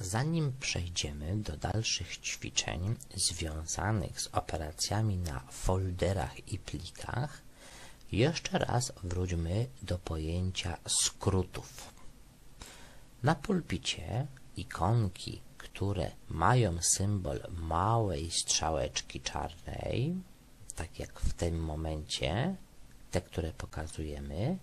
Zanim przejdziemy do dalszych ćwiczeń związanych z operacjami na folderach i plikach, jeszcze raz wróćmy do pojęcia skrótów. Na pulpicie ikonki, które mają symbol małej strzałeczki czarnej, tak jak w tym momencie, te, które pokazujemy,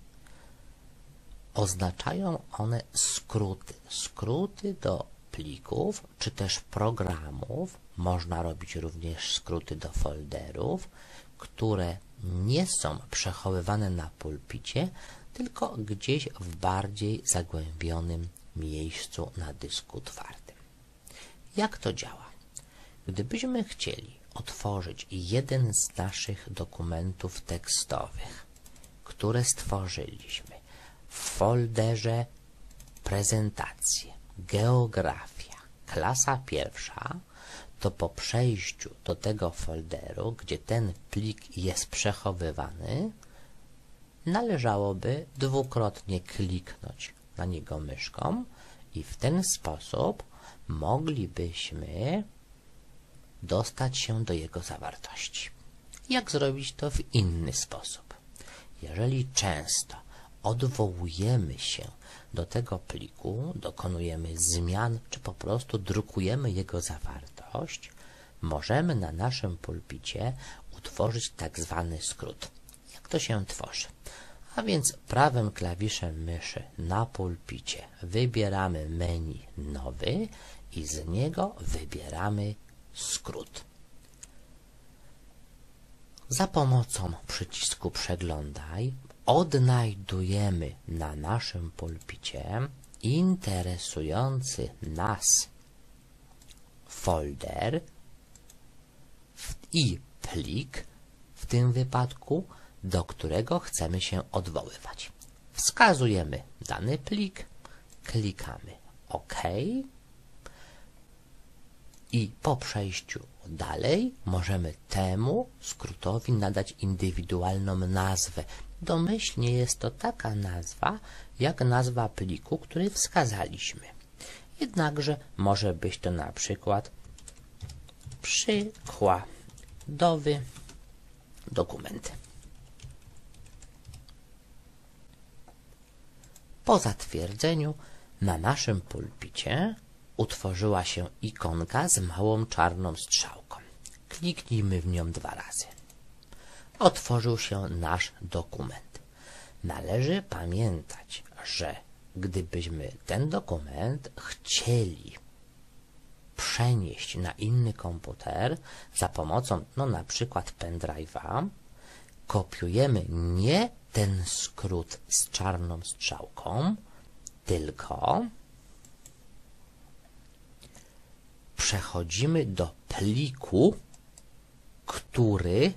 oznaczają one skróty. Skróty do plików, czy też programów. Można robić również skróty do folderów, które nie są przechowywane na pulpicie, tylko gdzieś w bardziej zagłębionym miejscu na dysku twardym. Jak to działa? Gdybyśmy chcieli otworzyć jeden z naszych dokumentów tekstowych, które stworzyliśmy w folderze prezentacje, geografia, klasa pierwsza, to po przejściu do tego folderu, gdzie ten plik jest przechowywany, należałoby dwukrotnie kliknąć na niego myszką i w ten sposób moglibyśmy dostać się do jego zawartości. Jak zrobić to w inny sposób? Jeżeli często odwołujemy się do tego pliku, dokonujemy zmian, czy po prostu drukujemy jego zawartość, możemy na naszym pulpicie utworzyć tak zwany skrót. Jak to się tworzy? A więc prawym klawiszem myszy na pulpicie wybieramy menu nowy i z niego wybieramy skrót. Za pomocą przycisku przeglądaj odnajdujemy na naszym pulpicie interesujący nas folder i plik w tym wypadku, do którego chcemy się odwoływać. Wskazujemy dany plik, klikamy OK i po przejściu dalej możemy temu skrótowi nadać indywidualną nazwę. Domyślnie jest to taka nazwa, jak nazwa pliku, który wskazaliśmy. Jednakże może być to na przykład przykładowy dokument. Po zatwierdzeniu na naszym pulpicie utworzyła się ikonka z małą czarną strzałką. Kliknijmy w nią dwa razy. Otworzył się nasz dokument. Należy pamiętać, że gdybyśmy ten dokument chcieli przenieść na inny komputer za pomocą, no na przykład pendrive'a, kopiujemy nie ten skrót z czarną strzałką, tylko przechodzimy do pliku, który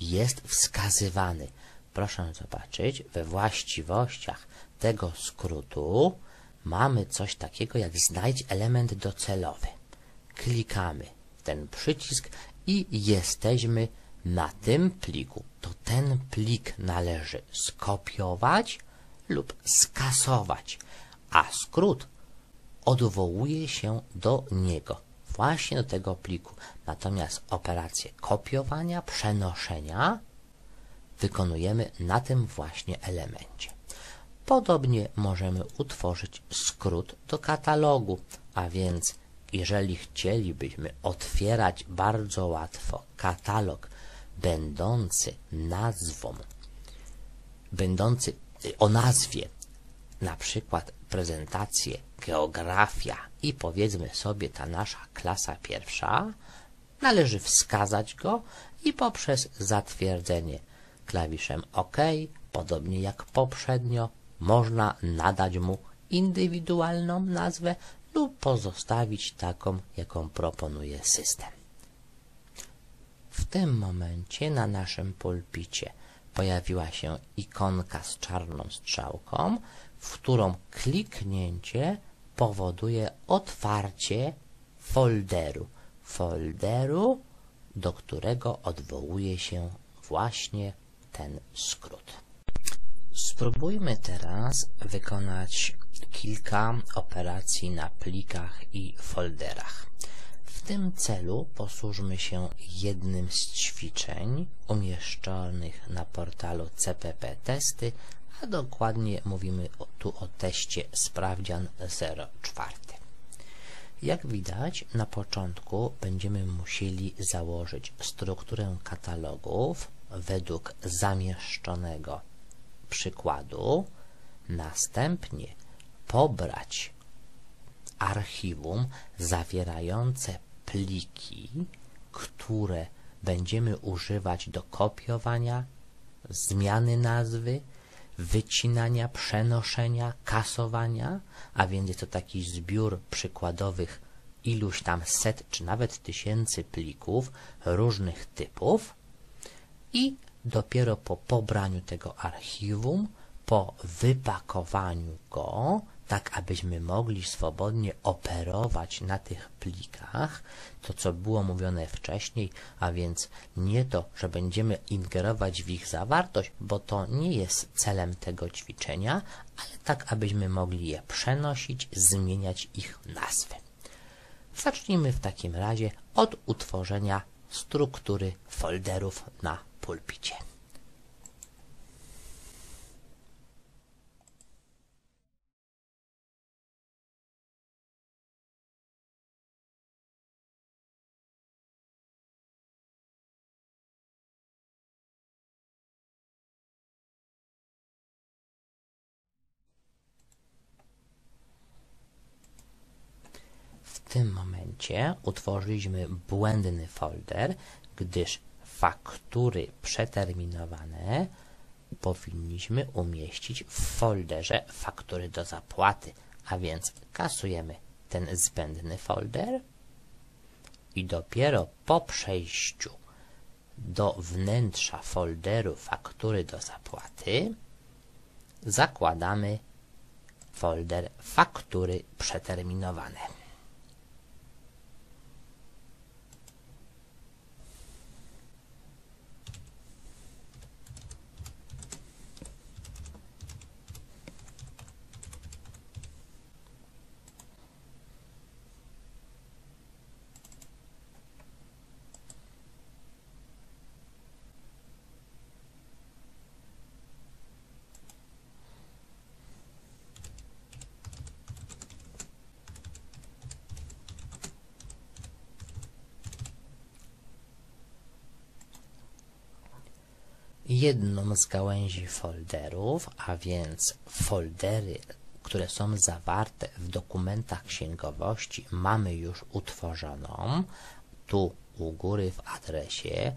jest wskazywany. Proszę zobaczyć, we właściwościach tego skrótu mamy coś takiego jak znajdź element docelowy. Klikamy w ten przycisk i jesteśmy na tym pliku. To ten plik należy skopiować lub skasować, a skrót odwołuje się do niego, właśnie do tego pliku. Natomiast operację kopiowania, przenoszenia wykonujemy na tym właśnie elemencie. Podobnie możemy utworzyć skrót do katalogu, a więc jeżeli chcielibyśmy otwierać bardzo łatwo katalog będący nazwą, będący o nazwie, na przykład prezentację, geografia i powiedzmy sobie ta nasza klasa pierwsza, należy wskazać go i poprzez zatwierdzenie klawiszem OK, podobnie jak poprzednio, można nadać mu indywidualną nazwę lub pozostawić taką, jaką proponuje system. W tym momencie na naszym pulpicie pojawiła się ikonka z czarną strzałką, w którą kliknięcie powoduje otwarcie folderu. Folderu, do którego odwołuje się właśnie ten skrót. Spróbujmy teraz wykonać kilka operacji na plikach i folderach. W tym celu posłużmy się jednym z ćwiczeń umieszczonych na portalu CPP Testy, a dokładnie mówimy tu o teście sprawdzian 04. Jak widać, na początku będziemy musieli założyć strukturę katalogów według zamieszczonego przykładu, następnie pobrać archiwum zawierające pliki, które będziemy używać do kopiowania, zmiany nazwy, wycinania, przenoszenia, kasowania, a więc jest to taki zbiór przykładowych iluś tam set czy nawet tysięcy plików różnych typów. I dopiero po pobraniu tego archiwum, po wypakowaniu go, tak abyśmy mogli swobodnie operować na tych plikach, to co było mówione wcześniej, a więc nie to, że będziemy ingerować w ich zawartość, bo to nie jest celem tego ćwiczenia, ale tak abyśmy mogli je przenosić, zmieniać ich nazwy. Zacznijmy w takim razie od utworzenia struktury folderów na pulpicie. W tym momencie utworzyliśmy błędny folder, gdyż faktury przeterminowane powinniśmy umieścić w folderze faktury do zapłaty, a więc kasujemy ten zbędny folder i dopiero po przejściu do wnętrza folderu faktury do zapłaty zakładamy folder faktury przeterminowane. Jedną z gałęzi folderów, a więc foldery, które są zawarte w dokumentach księgowości, mamy już utworzoną. Tu u góry w adresie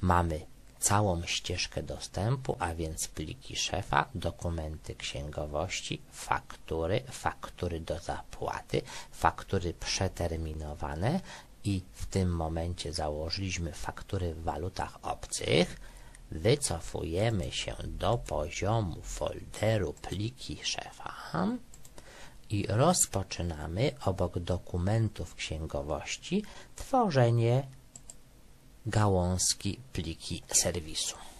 mamy całą ścieżkę dostępu, a więc pliki szefa, dokumenty księgowości, faktury, faktury do zapłaty, faktury przeterminowane i w tym momencie założyliśmy faktury w walutach obcych wycofujemy się do poziomu folderu pliki szefa i rozpoczynamy obok dokumentów księgowości tworzenie gałązki pliki serwisu.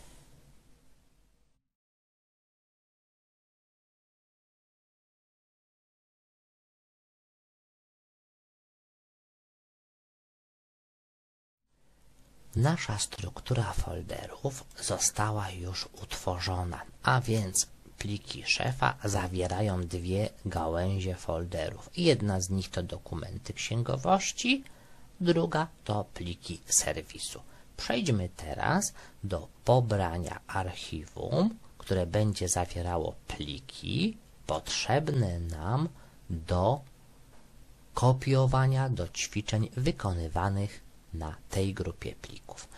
Nasza struktura folderów została już utworzona, a więc pliki szefa zawierają dwie gałęzie folderów. Jedna z nich to dokumenty księgowości, druga to pliki serwisu. Przejdźmy teraz do pobrania archiwum, które będzie zawierało pliki potrzebne nam do kopiowania do ćwiczeń wykonywanych na tej grupie plików.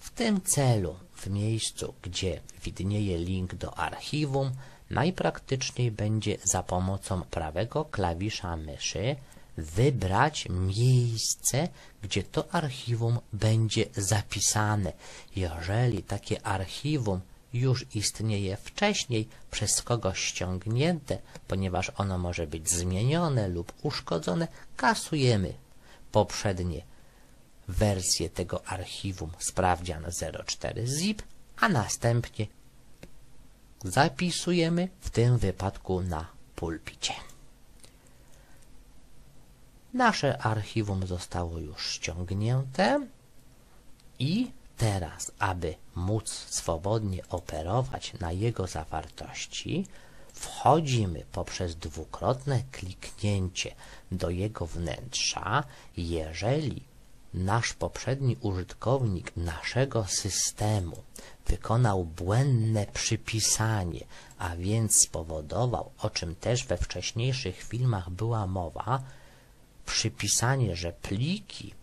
W tym celu, w miejscu, gdzie widnieje link do archiwum, najpraktyczniej będzie za pomocą prawego klawisza myszy wybrać miejsce, gdzie to archiwum będzie zapisane. Jeżeli takie archiwum już istnieje wcześniej, przez kogoś ściągnięte, ponieważ ono może być zmienione lub uszkodzone, kasujemy poprzednie wersję tego archiwum sprawdzian 04 zip, a następnie zapisujemy w tym wypadku na pulpicie. Nasze archiwum zostało już ściągnięte i teraz, aby móc swobodnie operować na jego zawartości, wchodzimy poprzez dwukrotne kliknięcie do jego wnętrza, jeżeli nasz poprzedni użytkownik naszego systemu wykonał błędne przypisanie, a więc spowodował, o czym też we wcześniejszych filmach była mowa, przypisanie, że pliki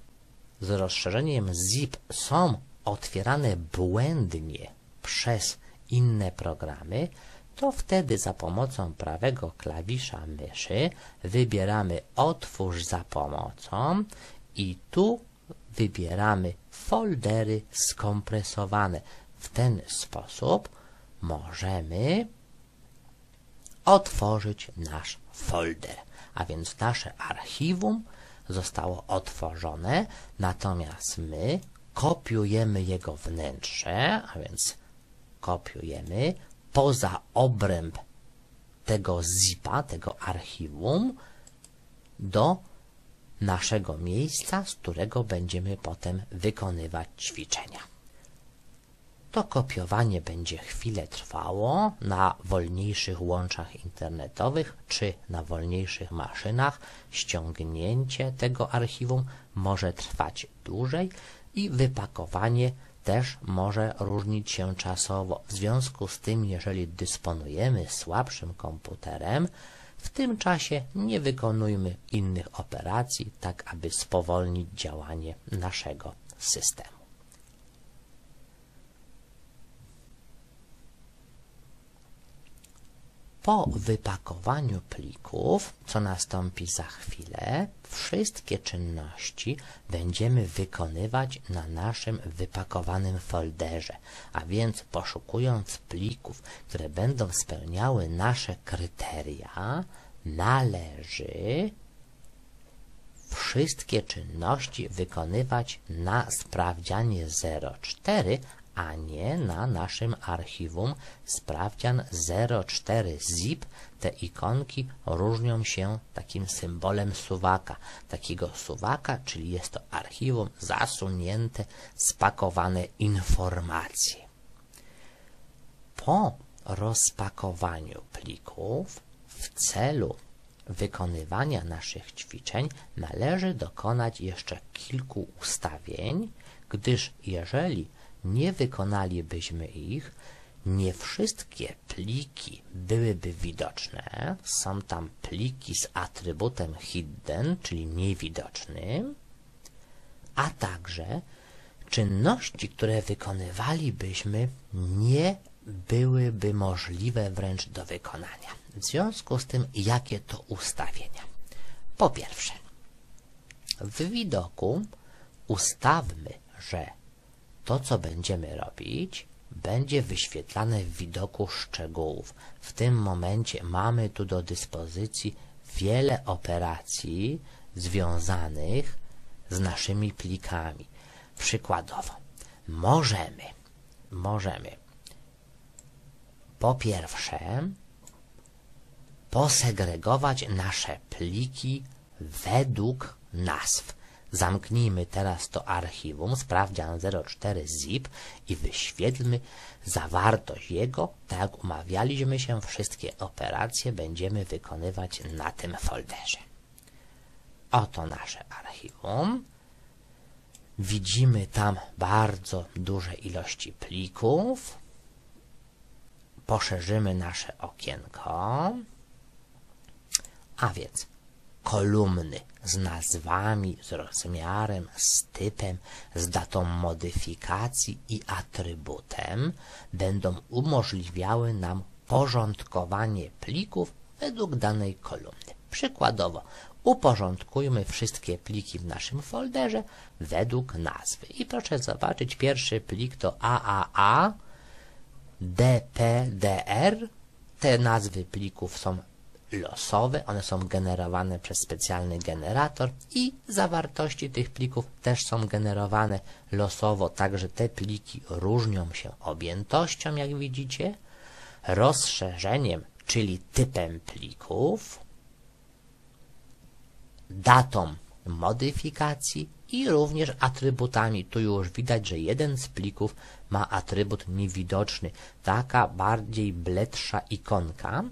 z rozszerzeniem zip są otwierane błędnie przez inne programy, to wtedy za pomocą prawego klawisza myszy wybieramy Otwórz za pomocą i tu wybieramy foldery skompresowane. W ten sposób możemy otworzyć nasz folder, a więc nasze archiwum zostało otworzone, natomiast my kopiujemy jego wnętrze, a więc kopiujemy poza obręb tego zipa, tego archiwum do naszego miejsca, z którego będziemy potem wykonywać ćwiczenia. To kopiowanie będzie chwilę trwało na wolniejszych łączach internetowych czy na wolniejszych maszynach. Ściągnięcie tego archiwum może trwać dłużej i wypakowanie też może różnić się czasowo. W związku z tym, jeżeli dysponujemy słabszym komputerem, w tym czasie nie wykonujmy innych operacji, tak aby spowolnić działanie naszego systemu. Po wypakowaniu plików, co nastąpi za chwilę, wszystkie czynności będziemy wykonywać na naszym wypakowanym folderze, a więc poszukując plików, które będą spełniały nasze kryteria, należy wszystkie czynności wykonywać na sprawdzianie 04, a nie na naszym archiwum sprawdzian 04 zip. Te ikonki różnią się takim symbolem suwaka, takiego suwaka, czyli jest to archiwum zasunięte, spakowane informacje. Po rozpakowaniu plików w celu wykonywania naszych ćwiczeń należy dokonać jeszcze kilku ustawień, gdyż jeżeli nie wykonalibyśmy ich, nie wszystkie pliki byłyby widoczne. Są tam pliki z atrybutem hidden, czyli niewidocznym, a także czynności, które wykonywalibyśmy, nie byłyby możliwe wręcz do wykonania. W związku z tym, jakie to ustawienia? Po pierwsze, w widoku ustawmy, że to, co będziemy robić, będzie wyświetlane w widoku szczegółów. W tym momencie mamy tu do dyspozycji wiele operacji związanych z naszymi plikami. Przykładowo, możemy, możemy po pierwsze posegregować nasze pliki według nazw. Zamknijmy teraz to archiwum, sprawdzian 04 zip i wyświetlmy zawartość jego, tak jak umawialiśmy się, wszystkie operacje będziemy wykonywać na tym folderze. Oto nasze archiwum. Widzimy tam bardzo duże ilości plików. Poszerzymy nasze okienko. A więc kolumny z nazwami, z rozmiarem, z typem, z datą modyfikacji i atrybutem będą umożliwiały nam porządkowanie plików według danej kolumny. Przykładowo, uporządkujmy wszystkie pliki w naszym folderze według nazwy. I proszę zobaczyć, pierwszy plik to AAA, DPDR. Te nazwy plików są losowe, one są generowane przez specjalny generator i zawartości tych plików też są generowane losowo, także te pliki różnią się objętością, jak widzicie, rozszerzeniem, czyli typem plików, datą modyfikacji i również atrybutami. Tu już widać, że jeden z plików ma atrybut niewidoczny, taka bardziej bledsza ikonka.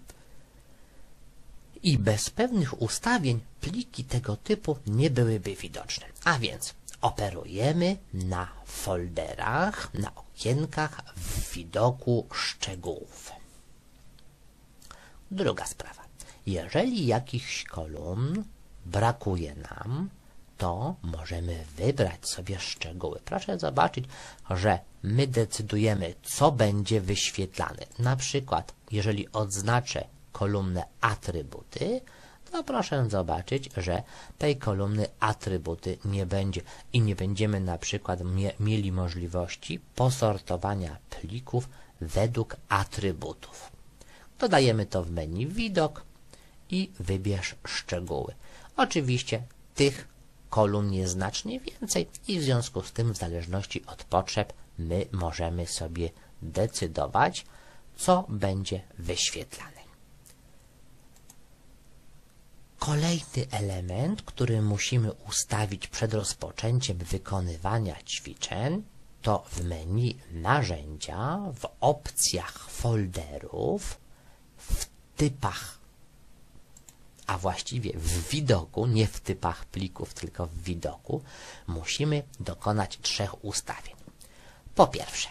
I bez pewnych ustawień pliki tego typu nie byłyby widoczne. A więc operujemy na folderach, na okienkach w widoku szczegółów. Druga sprawa. Jeżeli jakichś kolumn brakuje nam, to możemy wybrać sobie szczegóły. Proszę zobaczyć, że my decydujemy, co będzie wyświetlane. Na przykład, jeżeli odznaczę kolumnę atrybuty, to proszę zobaczyć, że tej kolumny atrybuty nie będzie i nie będziemy na przykład mie mieli możliwości posortowania plików według atrybutów. Dodajemy to w menu widok i wybierz szczegóły. Oczywiście tych kolumn jest znacznie więcej i w związku z tym w zależności od potrzeb my możemy sobie decydować, co będzie wyświetlane. Kolejny element, który musimy ustawić przed rozpoczęciem wykonywania ćwiczeń, to w menu narzędzia, w opcjach folderów, w typach, a właściwie w widoku, nie w typach plików, tylko w widoku, musimy dokonać trzech ustawień. Po pierwsze,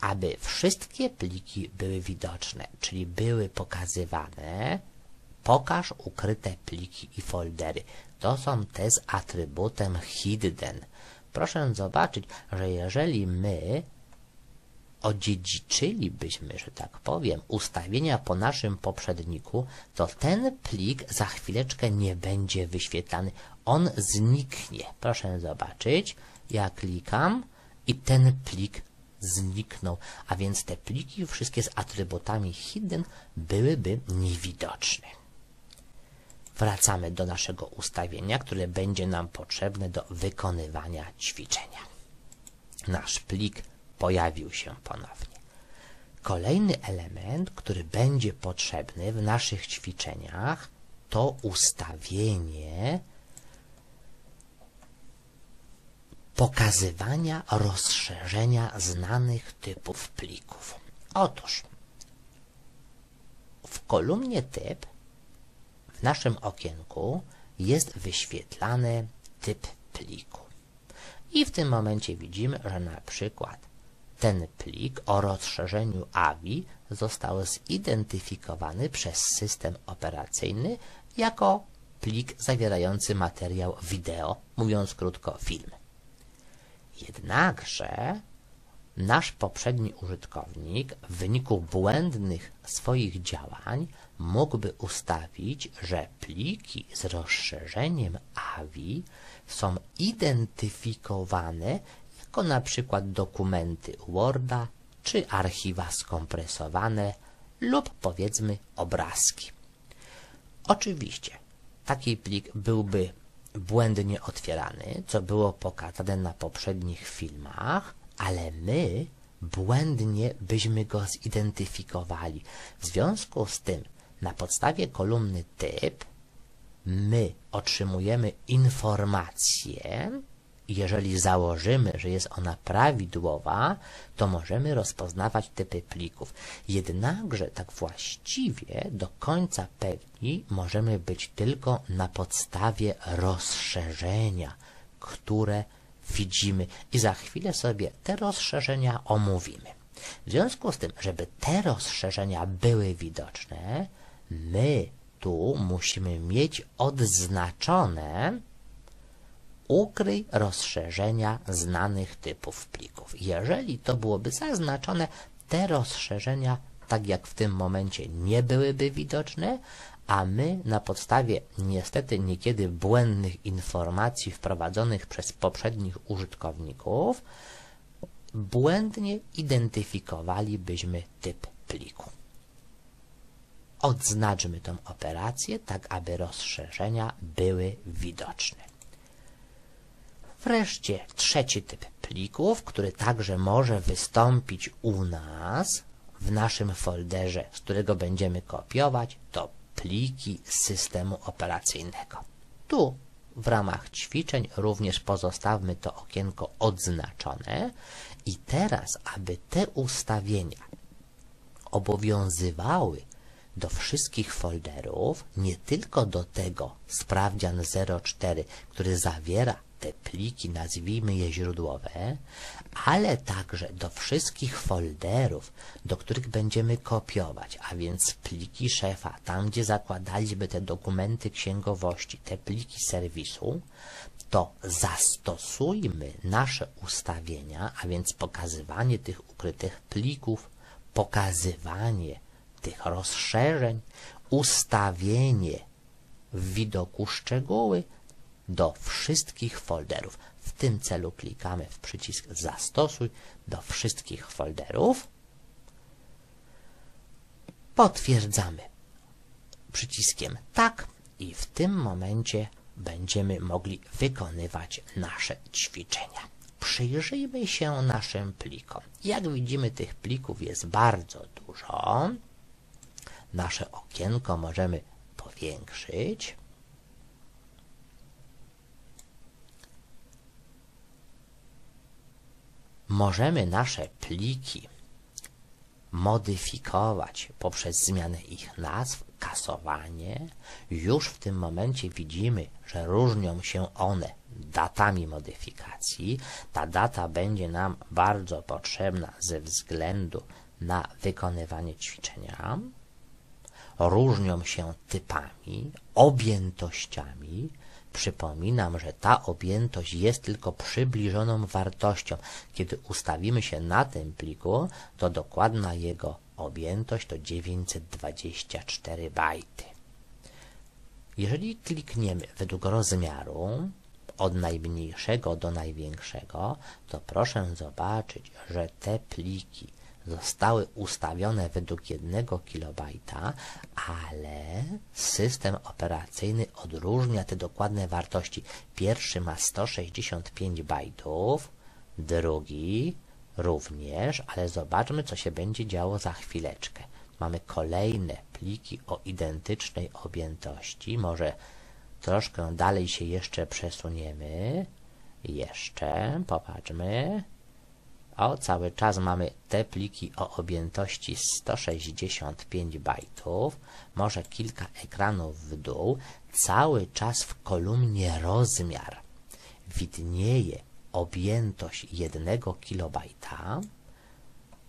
aby wszystkie pliki były widoczne, czyli były pokazywane, Pokaż ukryte pliki i foldery. To są te z atrybutem hidden. Proszę zobaczyć, że jeżeli my odziedziczylibyśmy, że tak powiem, ustawienia po naszym poprzedniku, to ten plik za chwileczkę nie będzie wyświetlany. On zniknie. Proszę zobaczyć, ja klikam i ten plik zniknął, a więc te pliki wszystkie z atrybutami hidden byłyby niewidoczne. Wracamy do naszego ustawienia, które będzie nam potrzebne do wykonywania ćwiczenia. Nasz plik pojawił się ponownie. Kolejny element, który będzie potrzebny w naszych ćwiczeniach, to ustawienie pokazywania rozszerzenia znanych typów plików. Otóż w kolumnie typ w naszym okienku jest wyświetlany typ pliku. I w tym momencie widzimy, że na przykład ten plik o rozszerzeniu AVI został zidentyfikowany przez system operacyjny jako plik zawierający materiał wideo, mówiąc krótko film. Jednakże nasz poprzedni użytkownik w wyniku błędnych swoich działań mógłby ustawić, że pliki z rozszerzeniem AVI są identyfikowane jako na przykład dokumenty Worda czy archiwa skompresowane lub powiedzmy obrazki. Oczywiście taki plik byłby błędnie otwierany, co było pokazane na poprzednich filmach, ale my błędnie byśmy go zidentyfikowali. W związku z tym na podstawie kolumny typ my otrzymujemy informację, jeżeli założymy, że jest ona prawidłowa, to możemy rozpoznawać typy plików. Jednakże tak właściwie do końca pewni możemy być tylko na podstawie rozszerzenia, które widzimy i za chwilę sobie te rozszerzenia omówimy. W związku z tym, żeby te rozszerzenia były widoczne, my tu musimy mieć odznaczone ukryj rozszerzenia znanych typów plików. Jeżeli to byłoby zaznaczone, te rozszerzenia, tak jak w tym momencie, nie byłyby widoczne, a my na podstawie niestety niekiedy błędnych informacji wprowadzonych przez poprzednich użytkowników, błędnie identyfikowalibyśmy typ pliku. Odznaczmy tę operację tak, aby rozszerzenia były widoczne. Wreszcie trzeci typ plików, który także może wystąpić u nas w naszym folderze, z którego będziemy kopiować, to pliki systemu operacyjnego. Tu w ramach ćwiczeń również pozostawmy to okienko odznaczone i teraz, aby te ustawienia obowiązywały do wszystkich folderów, nie tylko do tego sprawdzian 04, który zawiera te pliki, nazwijmy je źródłowe, ale także do wszystkich folderów, do których będziemy kopiować, a więc pliki szefa, tam gdzie zakładaliśmy te dokumenty księgowości, te pliki serwisu, to zastosujmy nasze ustawienia, a więc pokazywanie tych ukrytych plików, pokazywanie tych rozszerzeń, ustawienie w widoku szczegóły do wszystkich folderów. W tym celu klikamy w przycisk Zastosuj do wszystkich folderów. Potwierdzamy przyciskiem Tak i w tym momencie będziemy mogli wykonywać nasze ćwiczenia. Przyjrzyjmy się naszym plikom. Jak widzimy, tych plików jest bardzo dużo. Nasze okienko możemy powiększyć. Możemy nasze pliki modyfikować poprzez zmianę ich nazw, kasowanie. Już w tym momencie widzimy, że różnią się one datami modyfikacji. Ta data będzie nam bardzo potrzebna ze względu na wykonywanie ćwiczenia. Różnią się typami, objętościami. Przypominam, że ta objętość jest tylko przybliżoną wartością. Kiedy ustawimy się na tym pliku, to dokładna jego objętość to 924 bajty. Jeżeli klikniemy według rozmiaru, od najmniejszego do największego, to proszę zobaczyć, że te pliki zostały ustawione według 1 KB, ale system operacyjny odróżnia te dokładne wartości. Pierwszy ma 165 bajtów, drugi również, ale zobaczmy, co się będzie działo za chwileczkę. Mamy kolejne pliki o identycznej objętości. Może troszkę dalej się jeszcze przesuniemy. Jeszcze, popatrzmy. O, cały czas mamy te pliki o objętości 165 bajtów, może kilka ekranów w dół, cały czas w kolumnie rozmiar widnieje objętość 1 kilobajta.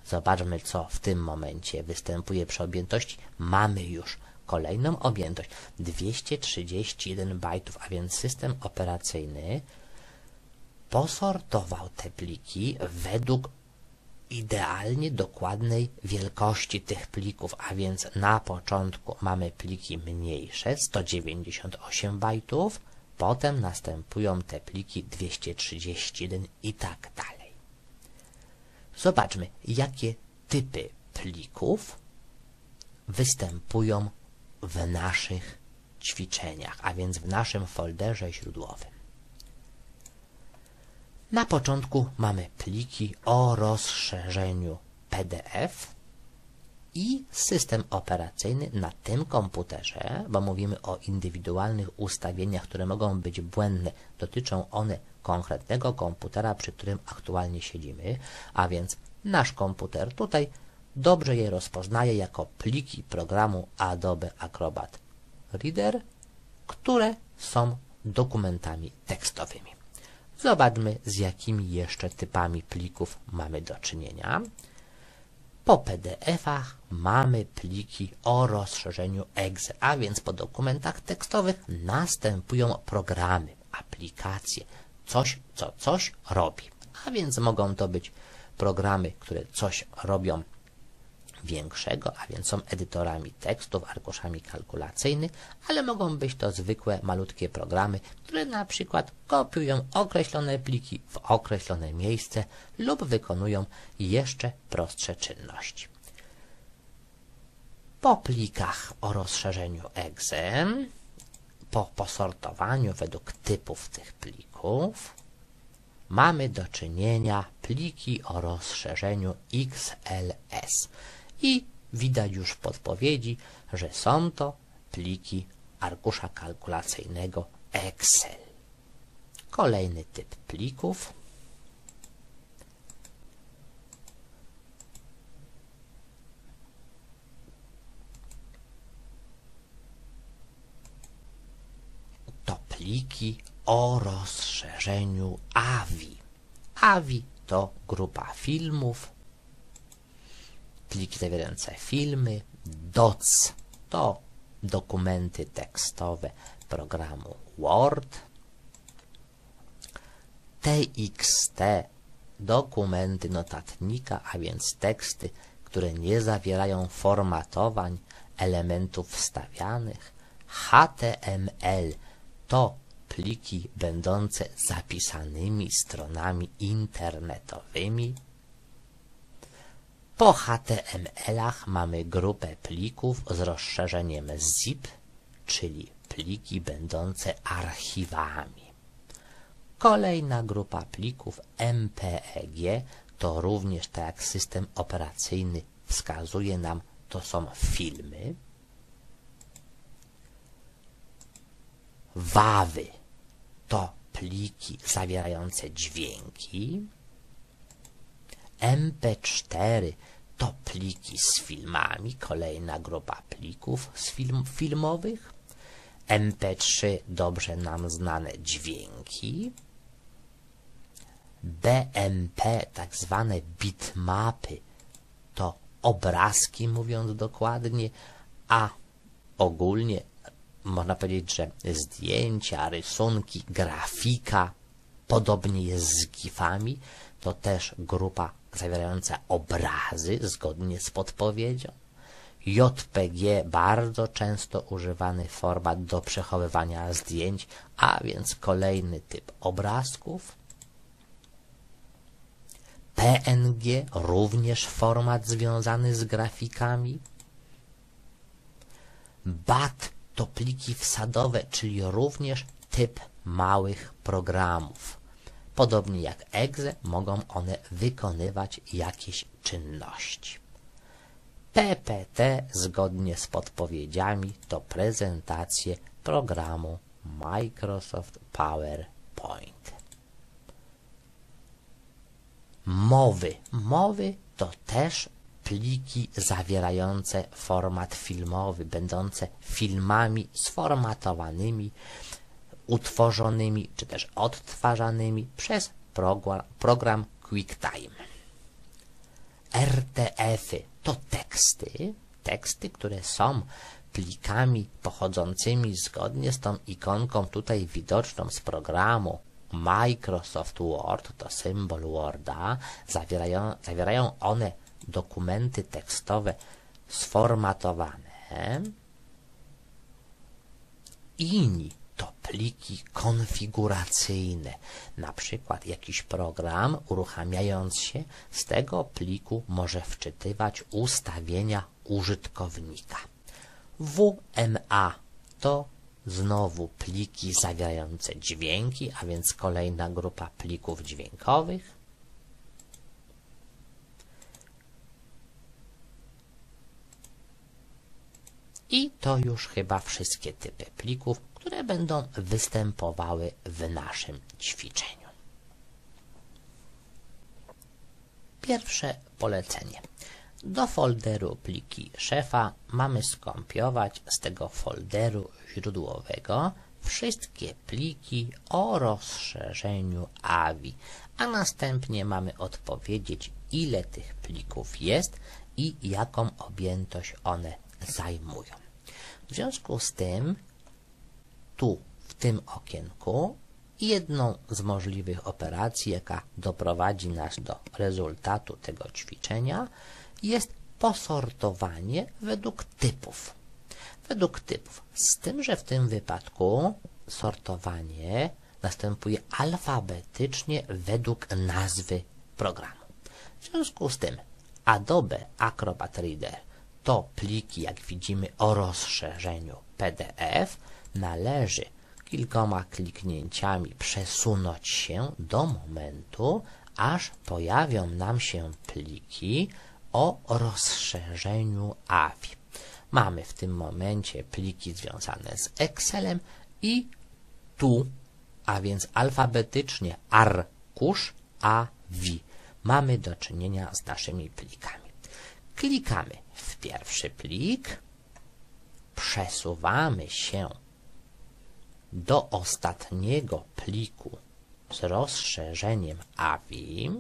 Zobaczmy, co w tym momencie występuje przy objętości. Mamy już kolejną objętość 231 bajtów, a więc system operacyjny posortował te pliki według idealnie dokładnej wielkości tych plików, a więc na początku mamy pliki mniejsze 198 bajtów, potem następują te pliki 231 i tak dalej. Zobaczmy, jakie typy plików występują w naszych ćwiczeniach, a więc w naszym folderze źródłowym. Na początku mamy pliki o rozszerzeniu PDF i system operacyjny na tym komputerze, bo mówimy o indywidualnych ustawieniach, które mogą być błędne, dotyczą one konkretnego komputera, przy którym aktualnie siedzimy, a więc nasz komputer tutaj dobrze je rozpoznaje jako pliki programu Adobe Acrobat Reader, które są dokumentami tekstowymi. Zobaczmy, z jakimi jeszcze typami plików mamy do czynienia. Po PDF-ach mamy pliki o rozszerzeniu EXE, a więc po dokumentach tekstowych następują programy, aplikacje, coś, co coś robi. A więc mogą to być programy, które coś robią większego, a więc są edytorami tekstów, arkuszami kalkulacyjnych, ale mogą być to zwykłe, malutkie programy, które na przykład kopiują określone pliki w określone miejsce lub wykonują jeszcze prostsze czynności. Po plikach o rozszerzeniu exe, po posortowaniu według typów tych plików, mamy do czynienia pliki o rozszerzeniu XLS. I widać już w podpowiedzi, że są to pliki arkusza kalkulacyjnego Excel. Kolejny typ plików. To pliki o rozszerzeniu AVI. AVI to grupa filmów, pliki zawierające filmy, DOC to dokumenty tekstowe programu Word, TXT dokumenty notatnika, a więc teksty, które nie zawierają formatowań elementów wstawianych, HTML to pliki będące zapisanymi stronami internetowymi. Po HTML-ach mamy grupę plików z rozszerzeniem ZIP, czyli pliki będące archiwami. Kolejna grupa plików MPEG to również tak jak system operacyjny wskazuje nam, to są filmy. WAWy to pliki zawierające dźwięki. MP4 to pliki z filmami, kolejna grupa plików z film, filmowych. MP3 dobrze nam znane dźwięki. BMP, tak zwane bitmapy, to obrazki, mówiąc dokładnie, a ogólnie można powiedzieć, że zdjęcia, rysunki, grafika, podobnie jest z gifami, to też grupa zawierająca obrazy, zgodnie z podpowiedzią. JPG bardzo często używany format do przechowywania zdjęć, a więc kolejny typ obrazków. PNG również format związany z grafikami. BAT to pliki wsadowe, czyli również typ małych programów. Podobnie jak exe mogą one wykonywać jakieś czynności. PPT zgodnie z podpowiedziami to prezentacje programu Microsoft PowerPoint. Mowy. Mowy to też pliki zawierające format filmowy, będące filmami sformatowanymi, utworzonymi czy też odtwarzanymi przez program, QuickTime. RTF-y to teksty, teksty, które są plikami pochodzącymi zgodnie z tą ikonką tutaj widoczną z programu Microsoft Word, to symbol Worda, zawierają, zawierają one dokumenty tekstowe sformatowane. INI to pliki konfiguracyjne. Na przykład jakiś program, uruchamiając się, z tego pliku może wczytywać ustawienia użytkownika. WMA to znowu pliki zawierające dźwięki, a więc kolejna grupa plików dźwiękowych. I to już chyba wszystkie typy plików, które będą występowały w naszym ćwiczeniu. Pierwsze polecenie. Do folderu pliki szefa mamy skopiować z tego folderu źródłowego wszystkie pliki o rozszerzeniu AVI, a następnie mamy odpowiedzieć, ile tych plików jest i jaką objętość one zajmują. W związku z tym, tu w tym okienku, jedną z możliwych operacji, jaka doprowadzi nas do rezultatu tego ćwiczenia, jest posortowanie według typów. Według typów. Z tym, że w tym wypadku sortowanie następuje alfabetycznie według nazwy programu. W związku z tym Adobe Acrobat Reader to pliki, jak widzimy, o rozszerzeniu PDF, należy kilkoma kliknięciami przesunąć się do momentu, aż pojawią nam się pliki o rozszerzeniu AVI. Mamy w tym momencie pliki związane z Excelem i tu, a więc alfabetycznie arkusz AVI. Mamy do czynienia z naszymi plikami. Klikamy w pierwszy plik, przesuwamy się do ostatniego pliku z rozszerzeniem AVI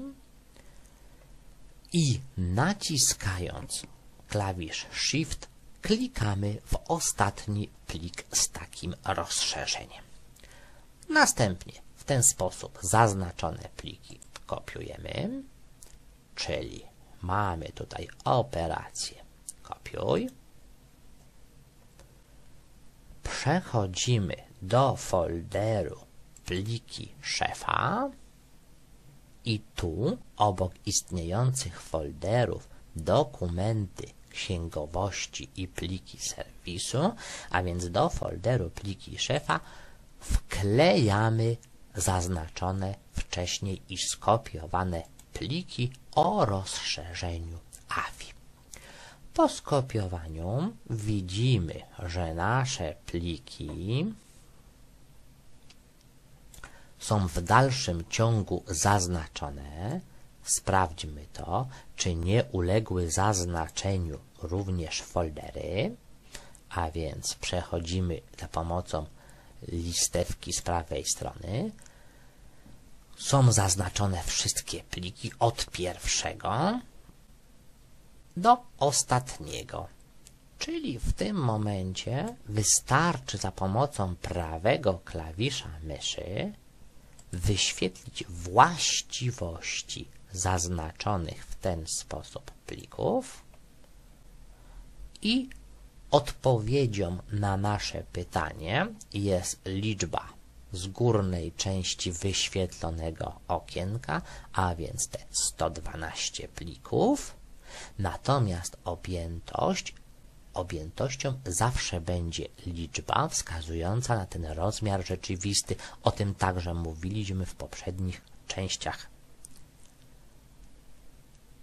i naciskając klawisz Shift klikamy w ostatni plik z takim rozszerzeniem. Następnie w ten sposób zaznaczone pliki kopiujemy, czyli mamy tutaj operację kopiuj, przechodzimy do folderu pliki szefa i tu obok istniejących folderów dokumenty księgowości i pliki serwisu, a więc do folderu pliki szefa wklejamy zaznaczone wcześniej i skopiowane pliki o rozszerzeniu AVI. Po skopiowaniu widzimy, że nasze pliki są w dalszym ciągu zaznaczone. Sprawdźmy to, czy nie uległy zaznaczeniu również foldery, a więc przechodzimy za pomocą listewki z prawej strony. Są zaznaczone wszystkie pliki od pierwszego do ostatniego. Czyli w tym momencie wystarczy za pomocą prawego klawisza myszy wyświetlić właściwości zaznaczonych w ten sposób plików i odpowiedzią na nasze pytanie jest liczba z górnej części wyświetlonego okienka, a więc te 112 plików. Natomiast objętość objętością zawsze będzie liczba wskazująca na ten rozmiar rzeczywisty. O tym także mówiliśmy w poprzednich częściach.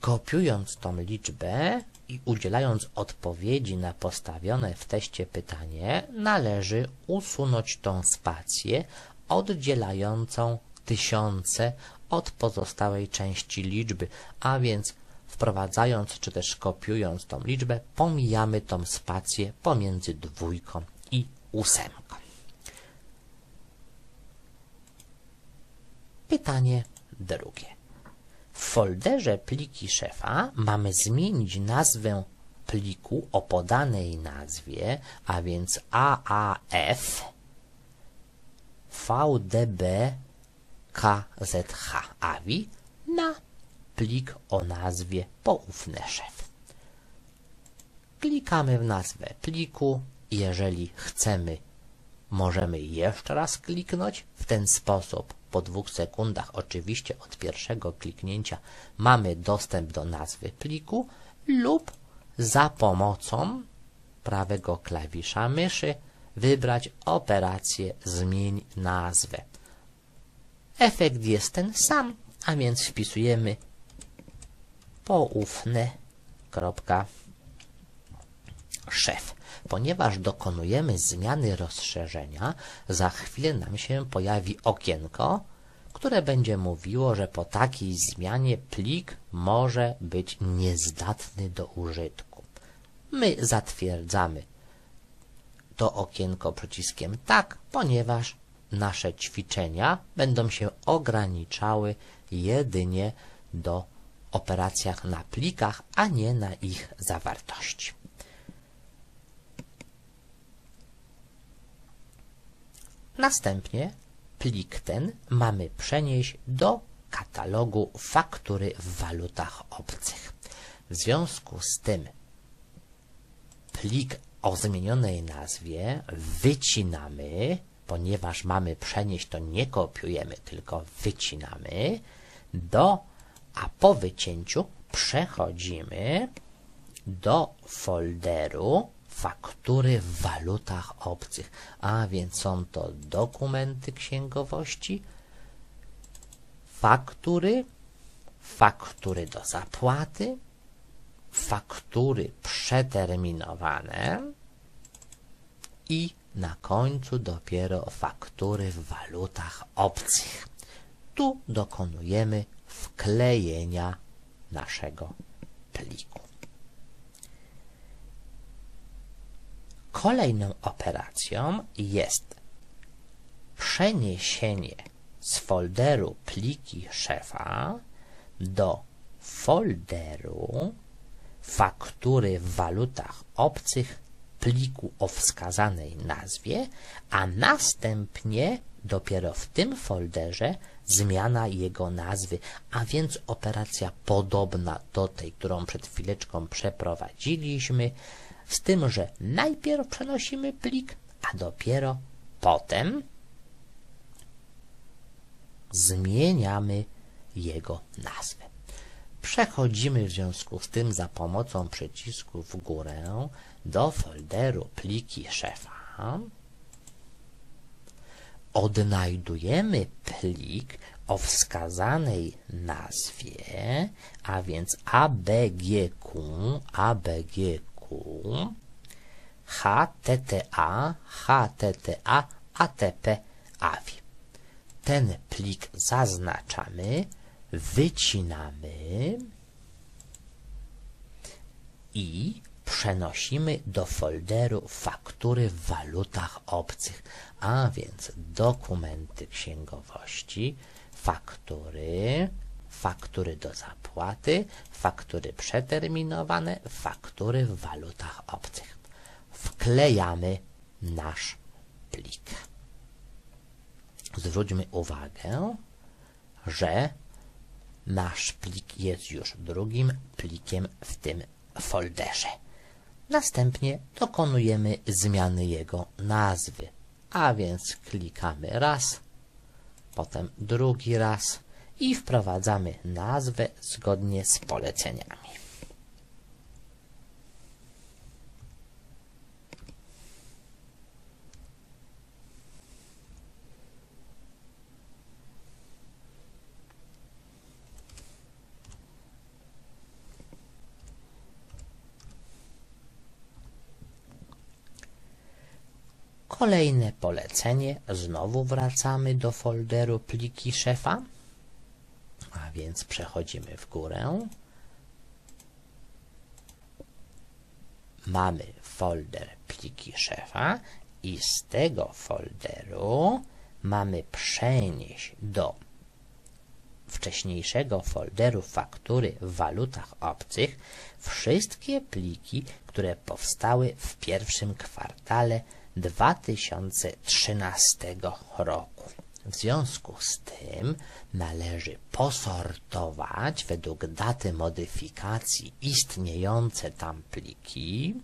Kopiując tą liczbę i udzielając odpowiedzi na postawione w teście pytanie, należy usunąć tą spację oddzielającą tysiące od pozostałej części liczby, a więc wprowadzając czy też kopiując tą liczbę, pomijamy tą spację pomiędzy dwójką i ósemką. Pytanie drugie. W folderze pliki szefa mamy zmienić nazwę pliku o podanej nazwie, a więc AAF VDB KZH AVI na plik o nazwie poufny szef. Klikamy w nazwę pliku. Jeżeli chcemy, możemy jeszcze raz kliknąć. W ten sposób po dwóch sekundach, oczywiście od pierwszego kliknięcia, mamy dostęp do nazwy pliku lub za pomocą prawego klawisza myszy wybrać operację zmień nazwę. Efekt jest ten sam, a więc wpisujemy poufny. Szef. Ponieważ dokonujemy zmiany rozszerzenia, za chwilę nam się pojawi okienko, które będzie mówiło, że po takiej zmianie plik może być niezdatny do użytku. My zatwierdzamy to okienko przyciskiem tak, ponieważ nasze ćwiczenia będą się ograniczały jedynie do operacjach na plikach, a nie na ich zawartości. Następnie plik ten mamy przenieść do katalogu faktury w walutach obcych. W związku z tym plik o zmienionej nazwie wycinamy, ponieważ mamy przenieść, to nie kopiujemy, tylko wycinamy do a po wycięciu przechodzimy do folderu faktury w walutach obcych, a więc są to dokumenty księgowości, faktury, faktury do zapłaty, faktury przeterminowane i na końcu dopiero faktury w walutach obcych. Tu dokonujemy wklejenia naszego pliku. Kolejną operacją jest przeniesienie z folderu pliki szefa do folderu faktury w walutach obcych pliku o wskazanej nazwie, a następnie dopiero w tym folderze zmiana jego nazwy, a więc operacja podobna do tej, którą przed chwileczką przeprowadziliśmy, z tym, że najpierw przenosimy plik, a dopiero potem zmieniamy jego nazwę. Przechodzimy w związku z tym za pomocą przycisku w górę do folderu pliki szefa. Odnajdujemy plik o wskazanej nazwie, a więc ABGQ, ABGQ, HTTA, HTTA, ATP, AVI. Ten plik zaznaczamy, wycinamy i przenosimy do folderu faktury w walutach obcych, a więc dokumenty księgowości, faktury, faktury do zapłaty, faktury przeterminowane, faktury w walutach obcych. Wklejamy nasz plik. Zwróćmy uwagę, że nasz plik jest już drugim plikiem w tym folderze. Następnie dokonujemy zmiany jego nazwy, a więc klikamy raz, potem drugi raz i wprowadzamy nazwę zgodnie z poleceniami. Kolejne polecenie, znowu wracamy do folderu pliki szefa, a więc przechodzimy w górę. Mamy folder pliki szefa i z tego folderu mamy przenieść do wcześniejszego folderu faktury w walutach obcych wszystkie pliki, które powstały w pierwszym kwartale 2013 roku. W związku z tym należy posortować według daty modyfikacji istniejące tam pliki.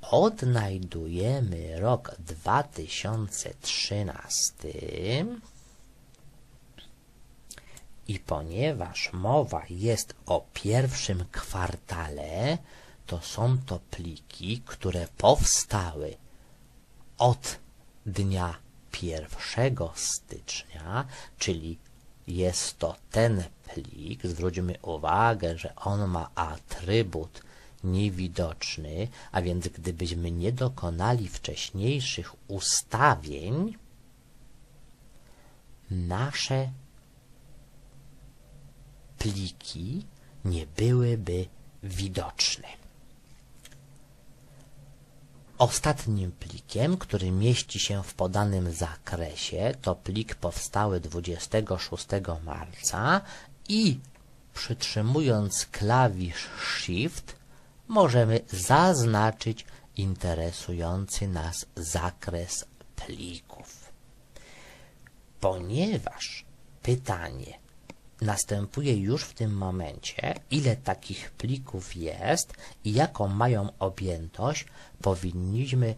Odnajdujemy rok 2013 i ponieważ mowa jest o pierwszym kwartale, to są to pliki, które powstały od dnia 1 stycznia, czyli jest to ten plik, zwróćmy uwagę, że on ma atrybut niewidoczny, a więc gdybyśmy nie dokonali wcześniejszych ustawień, nasze pliki nie byłyby widoczne. Ostatnim plikiem, który mieści się w podanym zakresie, to plik powstały 26 marca i przytrzymując klawisz Shift możemy zaznaczyć interesujący nas zakres plików. Ponieważ pytanie następuje już w tym momencie, ile takich plików jest i jaką mają objętość, powinniśmy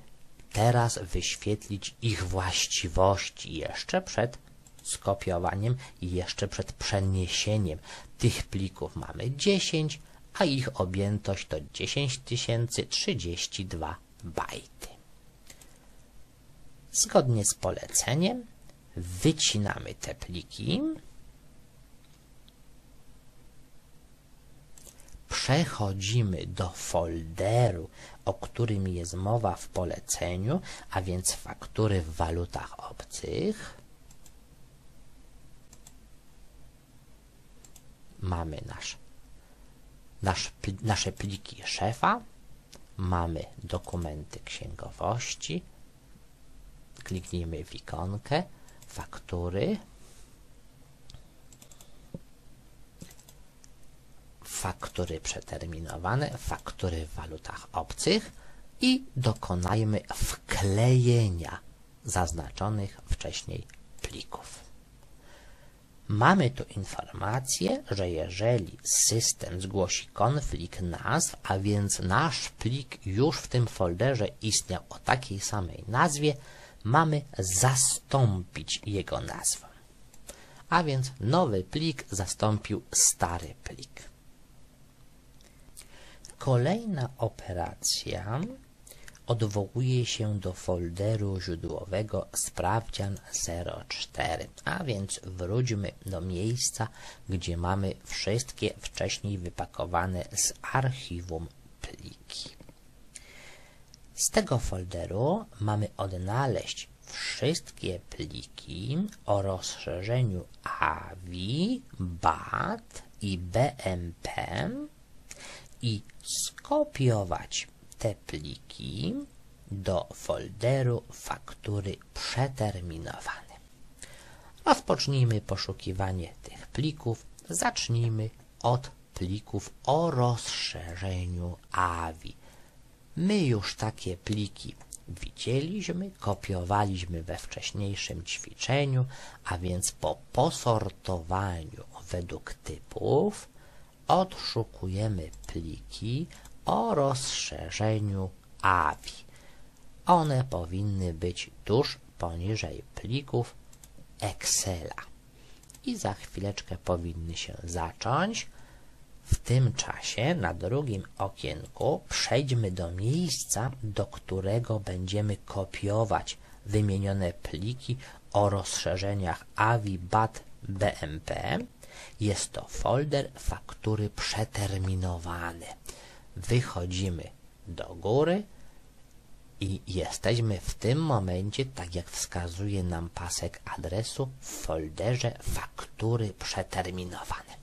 teraz wyświetlić ich właściwości jeszcze przed skopiowaniem i jeszcze przed przeniesieniem. Tych plików mamy 10, a ich objętość to 10032 bajty. Zgodnie z poleceniem wycinamy te pliki przechodzimy do folderu, o którym jest mowa w poleceniu, a więc faktury w walutach obcych. Mamy nasz, nasz, nasze pliki szefa, mamy dokumenty księgowości, kliknijmy w ikonkę, faktury, faktury przeterminowane, faktury w walutach obcych i dokonajmy wklejenia zaznaczonych wcześniej plików. Mamy tu informację, że jeżeli system zgłosi konflikt nazw, a więc nasz plik już w tym folderze istniał o takiej samej nazwie, mamy zastąpić jego nazwę. A więc nowy plik zastąpił stary plik. Kolejna operacja odwołuje się do folderu źródłowego sprawdzian 04, a więc wróćmy do miejsca, gdzie mamy wszystkie wcześniej wypakowane z archiwum pliki. Z tego folderu mamy odnaleźć wszystkie pliki o rozszerzeniu AVI, BAT i BMP i skopiować te pliki do folderu faktury przeterminowane. Rozpocznijmy poszukiwanie tych plików. Zacznijmy od plików o rozszerzeniu AVI. My już takie pliki widzieliśmy, kopiowaliśmy we wcześniejszym ćwiczeniu, a więc po posortowaniu według typów odszukujemy pliki o rozszerzeniu AVI. One powinny być tuż poniżej plików Excela. I za chwileczkę powinny się zacząć. W tym czasie na drugim okienku przejdźmy do miejsca, do którego będziemy kopiować wymienione pliki o rozszerzeniach AVI, BAT, BMP. Jest to folder faktury przeterminowane. Wychodzimy do góry i jesteśmy w tym momencie, tak jak wskazuje nam pasek adresu, w folderze faktury przeterminowane.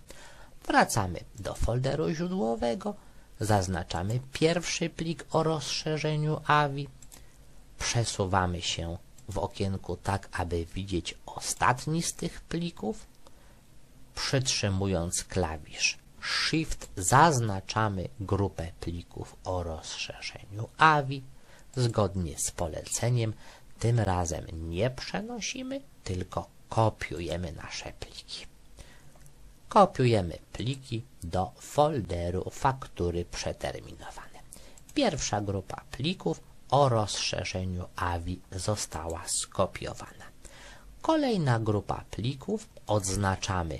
Wracamy do folderu źródłowego, zaznaczamy pierwszy plik o rozszerzeniu AVI, przesuwamy się w okienku tak, aby widzieć ostatni z tych plików, przytrzymując klawisz Shift zaznaczamy grupę plików o rozszerzeniu AVI zgodnie z poleceniem. Tym razem nie przenosimy, tylko kopiujemy nasze pliki. Kopiujemy pliki do folderu faktury przeterminowane. Pierwsza grupa plików o rozszerzeniu AVI została skopiowana. Kolejna grupa plików odznaczamy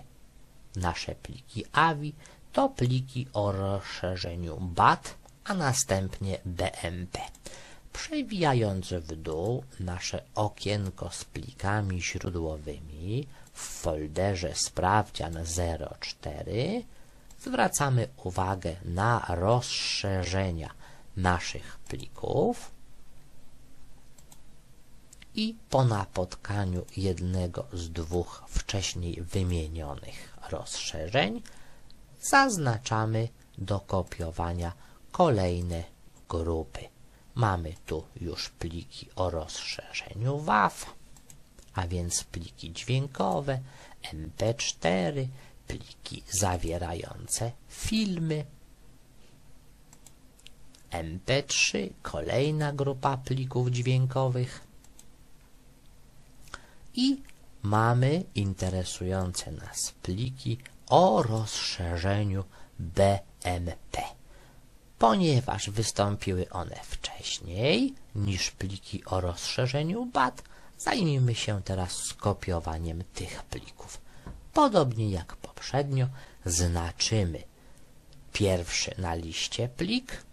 nasze pliki AVI to pliki o rozszerzeniu BAT, a następnie BMP. Przewijając w dół nasze okienko z plikami źródłowymi w folderze sprawdzian 04 zwracamy uwagę na rozszerzenia naszych plików i po napotkaniu jednego z dwóch wcześniej wymienionych rozszerzeń zaznaczamy do kopiowania kolejne grupy. Mamy tu już pliki o rozszerzeniu WAV, a więc pliki dźwiękowe, MP4, pliki zawierające filmy, MP3, kolejna grupa plików dźwiękowych i mamy interesujące nas pliki o rozszerzeniu BMP. Ponieważ wystąpiły one wcześniej niż pliki o rozszerzeniu BAT, zajmijmy się teraz skopiowaniem tych plików. Podobnie jak poprzednio, znaczymy pierwszy na liście plik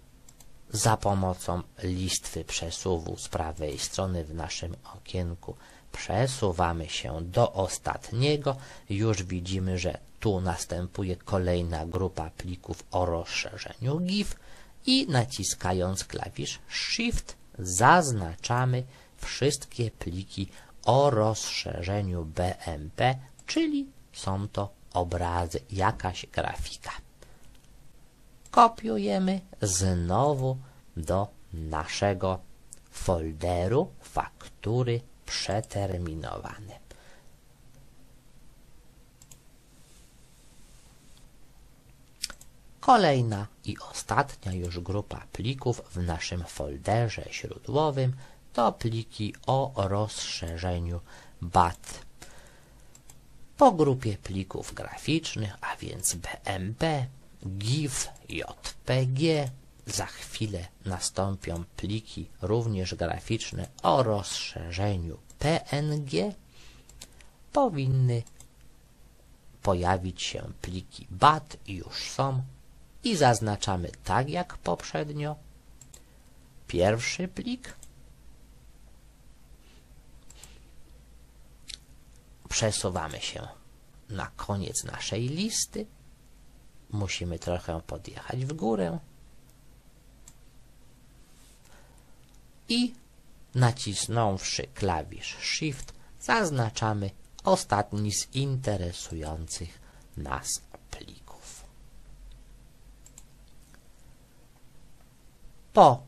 za pomocą listwy przesuwu z prawej strony w naszym okienku Przesuwamy się do ostatniego. Już widzimy, że tu następuje kolejna grupa plików o rozszerzeniu GIF i naciskając klawisz Shift zaznaczamy wszystkie pliki o rozszerzeniu BMP, czyli są to obrazy, jakaś grafika. Kopiujemy znowu do naszego folderu faktury przeterminowane. Kolejna i ostatnia już grupa plików w naszym folderze źródłowym to pliki o rozszerzeniu BAT. Po grupie plików graficznych, a więc BMP, GIF, JPG, za chwilę nastąpią pliki również graficzne o rozszerzeniu PNG. Powinny pojawić się pliki BAT, już są i zaznaczamy tak jak poprzednio. Pierwszy plik. Przesuwamy się na koniec naszej listy. Musimy trochę podjechać w górę. I nacisnąwszy klawisz Shift zaznaczamy ostatni z interesujących nas plików. Po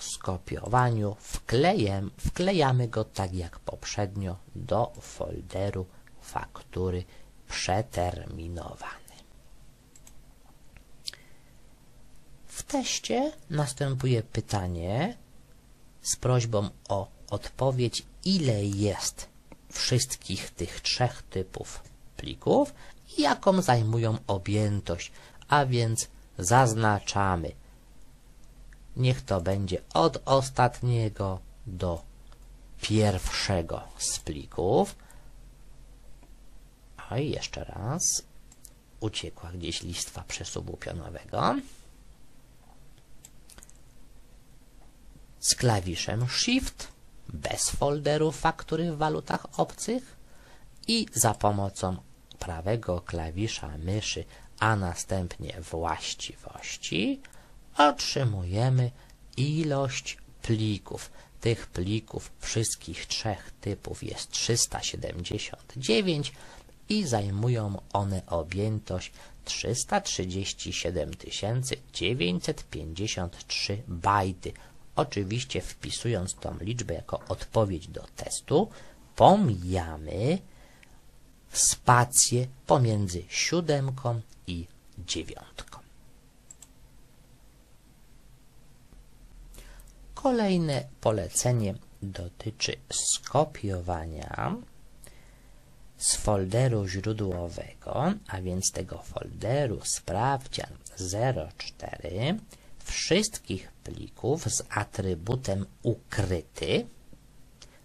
skopiowaniu wklejem, wklejamy go tak jak poprzednio do folderu faktury przeterminowane. W teście następuje pytanie z prośbą o odpowiedź, ile jest wszystkich tych trzech typów plików i jaką zajmują objętość, a więc zaznaczamy. Niech to będzie od ostatniego do pierwszego z plików. A jeszcze raz. Uciekła gdzieś listwa przesuwu pionowego. Z klawiszem Shift bez folderu faktury w walutach obcych i za pomocą prawego klawisza myszy, a następnie właściwości otrzymujemy ilość plików. Tych plików wszystkich trzech typów jest 379 i zajmują one objętość 337 953 bajty Oczywiście wpisując tą liczbę jako odpowiedź do testu, pomijamy spację pomiędzy siódemką i dziewiątką. Kolejne polecenie dotyczy skopiowania z folderu źródłowego, a więc tego folderu sprawdzian 04 wszystkich plików z atrybutem ukryty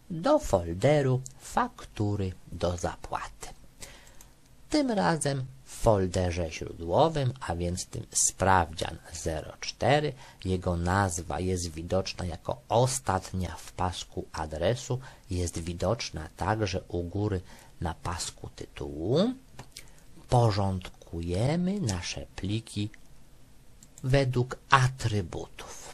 do folderu faktury do zapłaty. Tym razem w folderze źródłowym, a więc tym sprawdzian 04, jego nazwa jest widoczna jako ostatnia w pasku adresu, jest widoczna także u góry na pasku tytułu. Porządkujemy nasze pliki według atrybutów.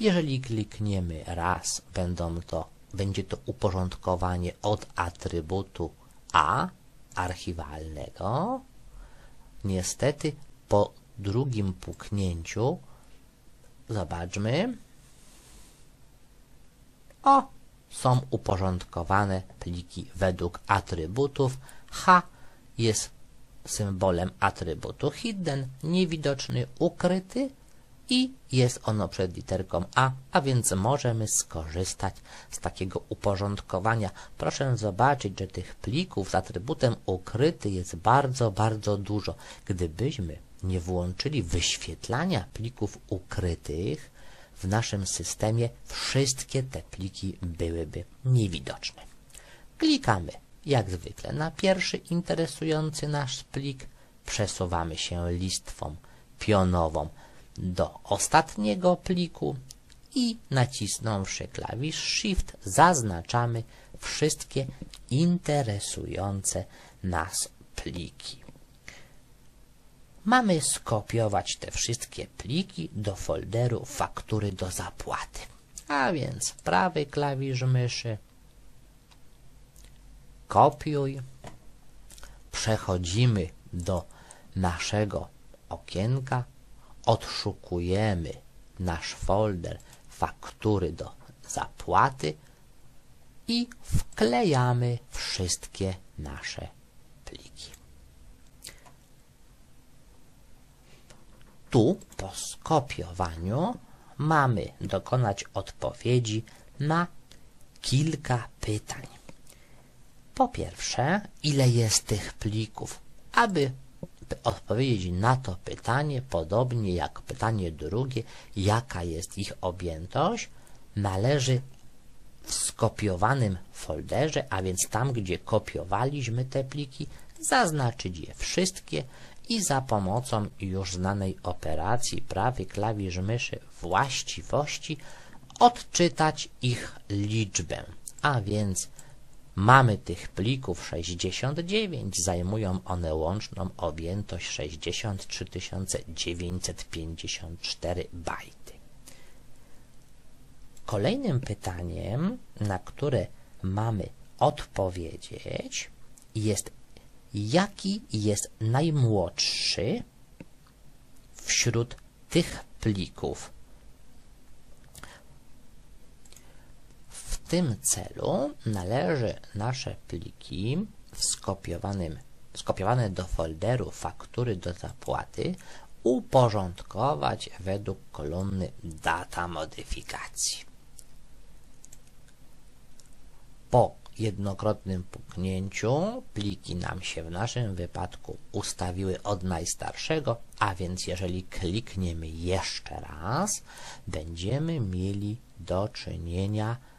Jeżeli klikniemy raz, będą to, będzie to uporządkowanie od atrybutu A archiwalnego. Niestety po drugim puknięciu zobaczmy o, są uporządkowane pliki według atrybutów. H jest symbolem atrybutu hidden, niewidoczny, ukryty i jest ono przed literką A, a więc możemy skorzystać z takiego uporządkowania. Proszę zobaczyć, że tych plików z atrybutem ukryty jest bardzo, bardzo dużo. Gdybyśmy nie włączyli wyświetlania plików ukrytych w naszym systemie, wszystkie te pliki byłyby niewidoczne. Klikamy jak zwykle na pierwszy interesujący nasz plik przesuwamy się listwą pionową do ostatniego pliku i nacisnąwszy klawisz Shift zaznaczamy wszystkie interesujące nas pliki. Mamy skopiować te wszystkie pliki do folderu faktury do zapłaty. A więc prawy klawisz myszy, kopiuj, przechodzimy do naszego okienka, odszukujemy nasz folder faktury do zapłaty i wklejamy wszystkie nasze pliki. Tu po skopiowaniu mamy dokonać odpowiedzi na kilka pytań. Po pierwsze, ile jest tych plików? Aby odpowiedzieć na to pytanie, podobnie jak pytanie drugie, jaka jest ich objętość, należy w skopiowanym folderze, a więc tam, gdzie kopiowaliśmy te pliki, zaznaczyć je wszystkie i za pomocą już znanej operacji prawy klawisz myszy właściwości odczytać ich liczbę. A więc mamy tych plików 69, zajmują one łączną objętość 63 954 bajty. Kolejnym pytaniem, na które mamy odpowiedzieć, jest jaki jest najmłodszy wśród tych plików. W tym celu należy nasze pliki w skopiowanym, skopiowane do folderu faktury do zapłaty uporządkować według kolumny data modyfikacji. Po jednokrotnym puknięciu pliki nam się w naszym wypadku ustawiły od najstarszego, a więc jeżeli klikniemy jeszcze raz, będziemy mieli do czynienia z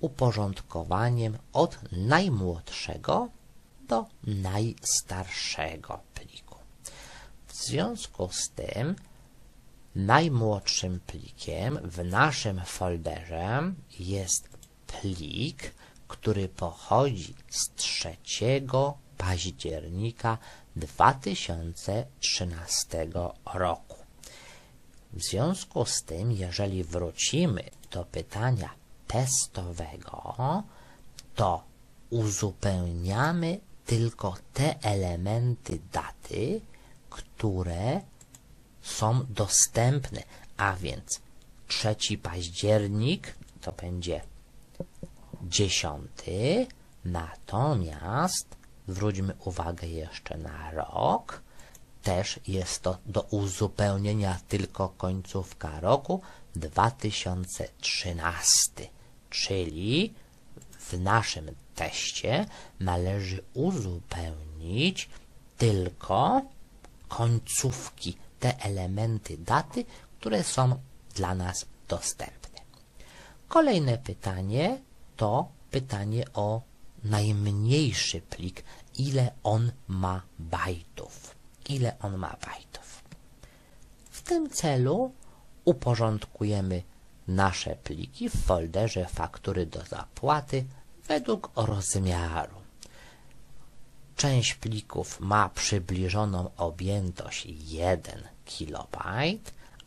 uporządkowaniem od najmłodszego do najstarszego pliku. W związku z tym najmłodszym plikiem w naszym folderze jest plik, który pochodzi z 3 października 2013 roku. W związku z tym, jeżeli wrócimy do pytania testowego, to uzupełniamy tylko te elementy daty, które są dostępne, a więc 3 październik to będzie dziesiąty, natomiast zwróćmy uwagę jeszcze na rok, też jest to do uzupełnienia tylko końcówka roku 2013, czyli w naszym teście należy uzupełnić tylko końcówki, te elementy daty, które są dla nas dostępne. Kolejne pytanie to pytanie o najmniejszy plik, ile on ma bajtów. Ile on ma bajtów. W tym celu uporządkujemy nasze pliki w folderze faktury do zapłaty według rozmiaru. Część plików ma przybliżoną objętość 1 KB,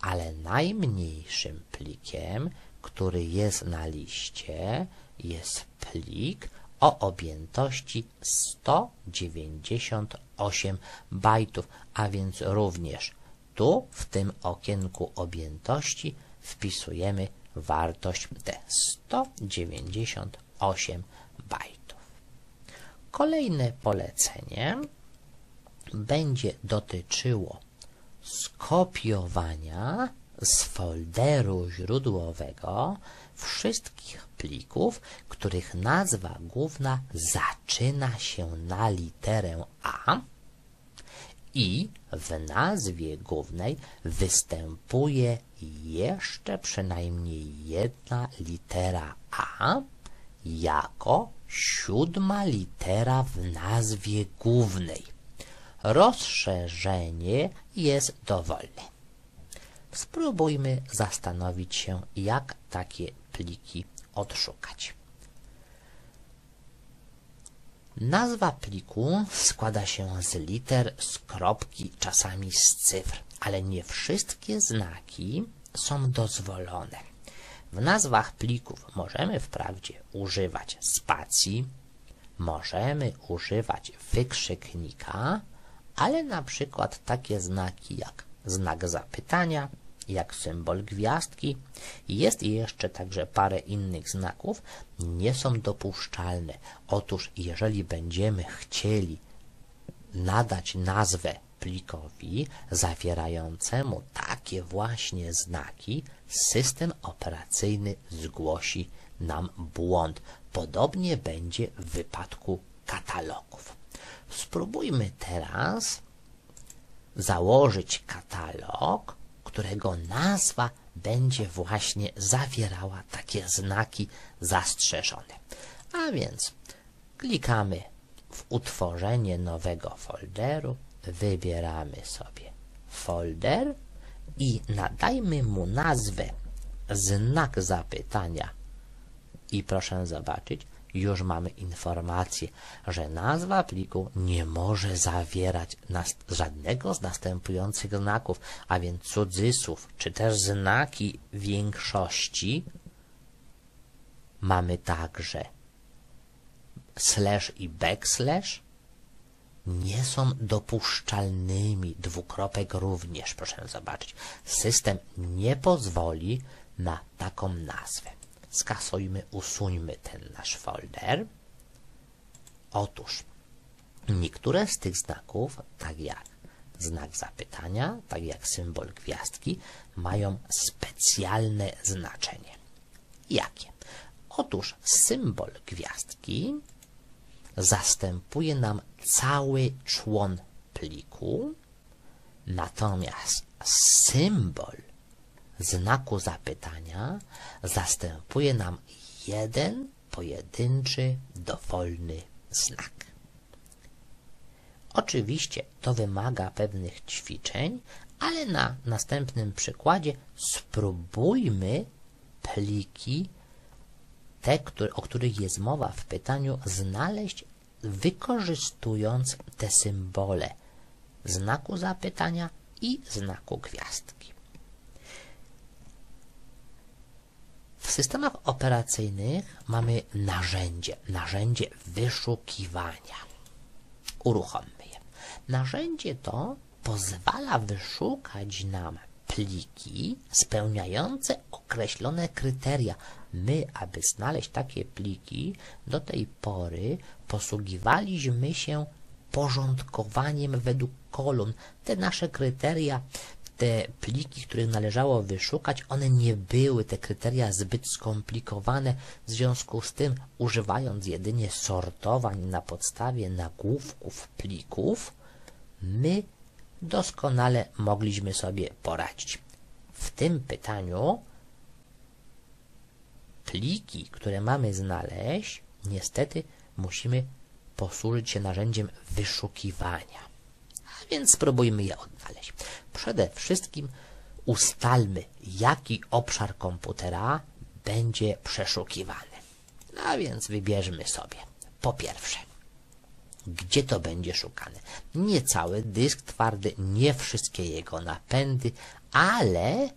ale najmniejszym plikiem, który jest na liście, jest plik o objętości 198 bajtów, a więc również tu w tym okienku objętości wpisujemy wartość te 198 bajtów. Kolejne polecenie będzie dotyczyło skopiowania z folderu źródłowego wszystkich plików, których nazwa główna zaczyna się na literę A i w nazwie głównej występuje jeszcze przynajmniej jedna litera A jako siódma litera w nazwie głównej. Rozszerzenie jest dowolne. Spróbujmy zastanowić się, jak takie pliki odszukać. Nazwa pliku składa się z liter, z kropki, czasami z cyfr, ale nie wszystkie znaki są dozwolone. W nazwach plików możemy wprawdzie używać spacji, możemy używać wykrzyknika, ale na przykład takie znaki jak znak zapytania, jak symbol gwiazdki, jest jeszcze także parę innych znaków, nie są dopuszczalne. Otóż jeżeli będziemy chcieli nadać nazwę plikowi zawierającemu takie właśnie znaki, system operacyjny zgłosi nam błąd. Podobnie będzie w wypadku katalogów. Spróbujmy teraz założyć katalog, którego nazwa będzie właśnie zawierała takie znaki zastrzeżone. A więc klikamy w utworzenie nowego folderu, wybieramy sobie folder i nadajmy mu nazwę znak zapytania i proszę zobaczyć, już mamy informację, że nazwa pliku nie może zawierać żadnego z następujących znaków, a więc cudzysłów, czy też znaki większości. Mamy także slash i backslash nie są dopuszczalnymi. Dwukropek również, proszę zobaczyć. System nie pozwoli na taką nazwę skasujmy, usuńmy ten nasz folder. Otóż niektóre z tych znaków, tak jak znak zapytania, tak jak symbol gwiazdki, mają specjalne znaczenie. Jakie? Otóż symbol gwiazdki zastępuje nam cały człon pliku, natomiast symbol znaku zapytania zastępuje nam jeden pojedynczy, dowolny znak. Oczywiście to wymaga pewnych ćwiczeń, ale na następnym przykładzie spróbujmy pliki, te, o których jest mowa w pytaniu, znaleźć wykorzystując te symbole znaku zapytania i znaku gwiazdki. W systemach operacyjnych mamy narzędzie, narzędzie wyszukiwania. Uruchommy je. Narzędzie to pozwala wyszukać nam pliki spełniające określone kryteria. My, aby znaleźć takie pliki, do tej pory posługiwaliśmy się porządkowaniem według kolumn. Te nasze kryteria te pliki, których należało wyszukać, one nie były, te kryteria zbyt skomplikowane, w związku z tym, używając jedynie sortowań na podstawie nagłówków plików, my doskonale mogliśmy sobie poradzić. W tym pytaniu pliki, które mamy znaleźć, niestety musimy posłużyć się narzędziem wyszukiwania. A więc spróbujmy je odnaleźć. Przede wszystkim ustalmy, jaki obszar komputera będzie przeszukiwany. A więc wybierzmy sobie. Po pierwsze, gdzie to będzie szukane? Nie cały dysk twardy, nie wszystkie jego napędy, ale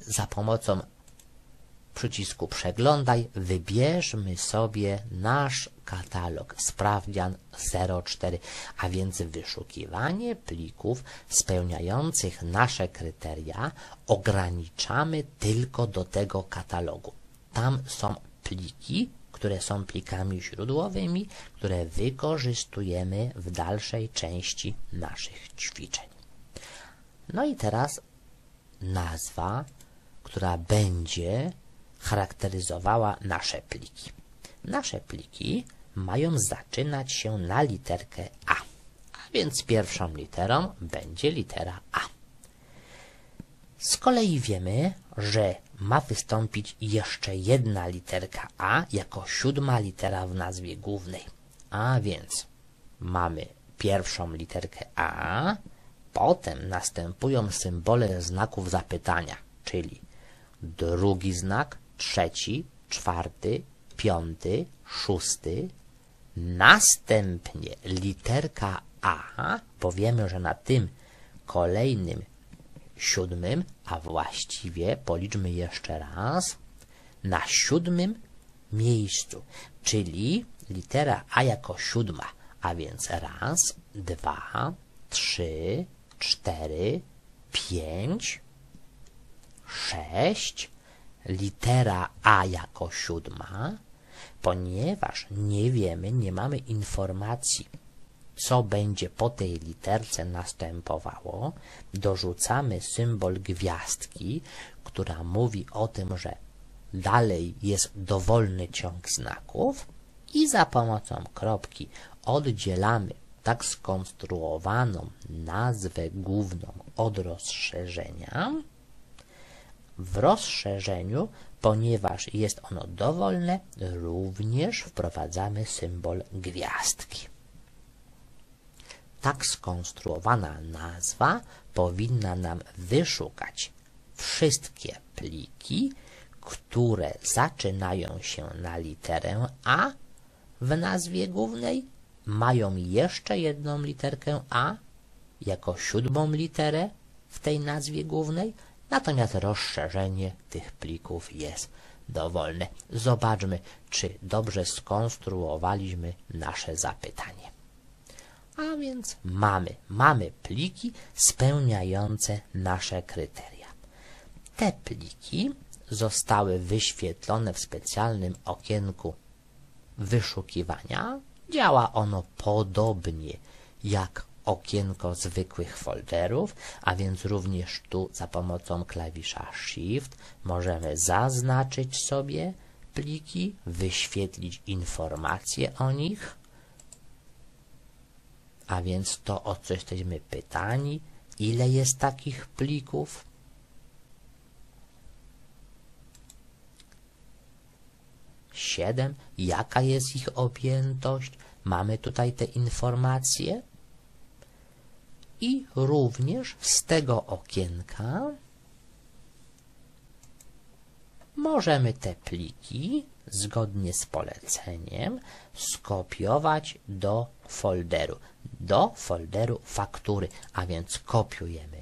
za pomocą przycisku przeglądaj wybierzmy sobie nasz katalog sprawdzian 04, a więc wyszukiwanie plików spełniających nasze kryteria ograniczamy tylko do tego katalogu. Tam są pliki, które są plikami źródłowymi, które wykorzystujemy w dalszej części naszych ćwiczeń. No i teraz nazwa, która będzie charakteryzowała nasze pliki. Nasze pliki mają zaczynać się na literkę A, a więc pierwszą literą będzie litera A. Z kolei wiemy, że ma wystąpić jeszcze jedna literka A jako siódma litera w nazwie głównej. A więc mamy pierwszą literkę A, potem następują symbole znaków zapytania, czyli drugi znak, trzeci, czwarty, piąty, szósty, Następnie literka A, powiemy, że na tym kolejnym siódmym, a właściwie policzmy jeszcze raz, na siódmym miejscu, czyli litera A jako siódma, a więc raz, dwa, trzy, cztery, pięć, sześć, litera A jako siódma, ponieważ nie wiemy, nie mamy informacji, co będzie po tej literce następowało, dorzucamy symbol gwiazdki, która mówi o tym, że dalej jest dowolny ciąg znaków i za pomocą kropki oddzielamy tak skonstruowaną nazwę główną od rozszerzenia. W rozszerzeniu, ponieważ jest ono dowolne, również wprowadzamy symbol gwiazdki. Tak skonstruowana nazwa powinna nam wyszukać wszystkie pliki, które zaczynają się na literę A w nazwie głównej, mają jeszcze jedną literkę A jako siódmą literę w tej nazwie głównej, natomiast rozszerzenie tych plików jest dowolne. Zobaczmy, czy dobrze skonstruowaliśmy nasze zapytanie. A więc mamy, mamy pliki spełniające nasze kryteria. Te pliki zostały wyświetlone w specjalnym okienku wyszukiwania. Działa ono podobnie jak okienko zwykłych folderów, a więc również tu za pomocą klawisza Shift możemy zaznaczyć sobie pliki, wyświetlić informacje o nich, a więc to, o co jesteśmy pytani, ile jest takich plików, 7, jaka jest ich objętość, mamy tutaj te informacje. I również z tego okienka możemy te pliki zgodnie z poleceniem skopiować do folderu, do folderu faktury, a więc kopiujemy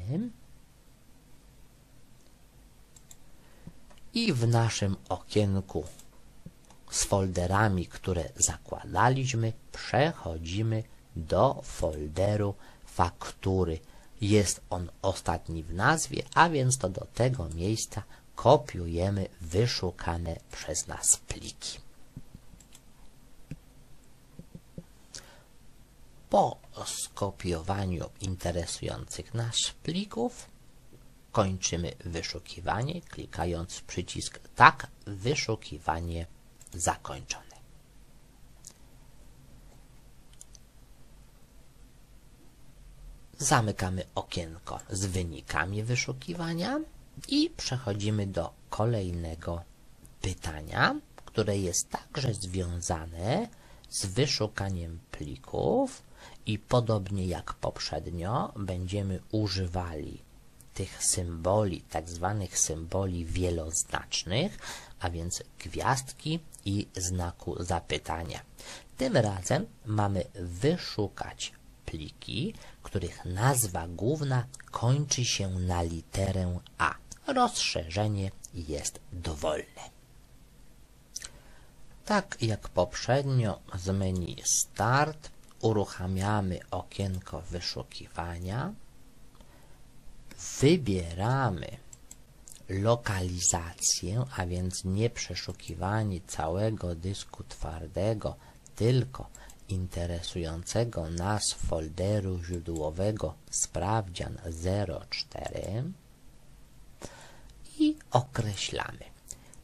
i w naszym okienku z folderami, które zakładaliśmy, przechodzimy do folderu faktury. Jest on ostatni w nazwie, a więc to do tego miejsca kopiujemy wyszukane przez nas pliki. Po skopiowaniu interesujących nas plików kończymy wyszukiwanie, klikając przycisk Tak, wyszukiwanie zakończony. Zamykamy okienko z wynikami wyszukiwania i przechodzimy do kolejnego pytania, które jest także związane z wyszukaniem plików i podobnie jak poprzednio będziemy używali tych symboli, tak zwanych symboli wieloznacznych, a więc gwiazdki i znaku zapytania. Tym razem mamy wyszukać pliki, których nazwa główna kończy się na literę A. Rozszerzenie jest dowolne. Tak jak poprzednio z menu Start uruchamiamy okienko wyszukiwania, wybieramy lokalizację, a więc nie przeszukiwanie całego dysku twardego, tylko interesującego nas folderu źródłowego sprawdzian 04 i określamy.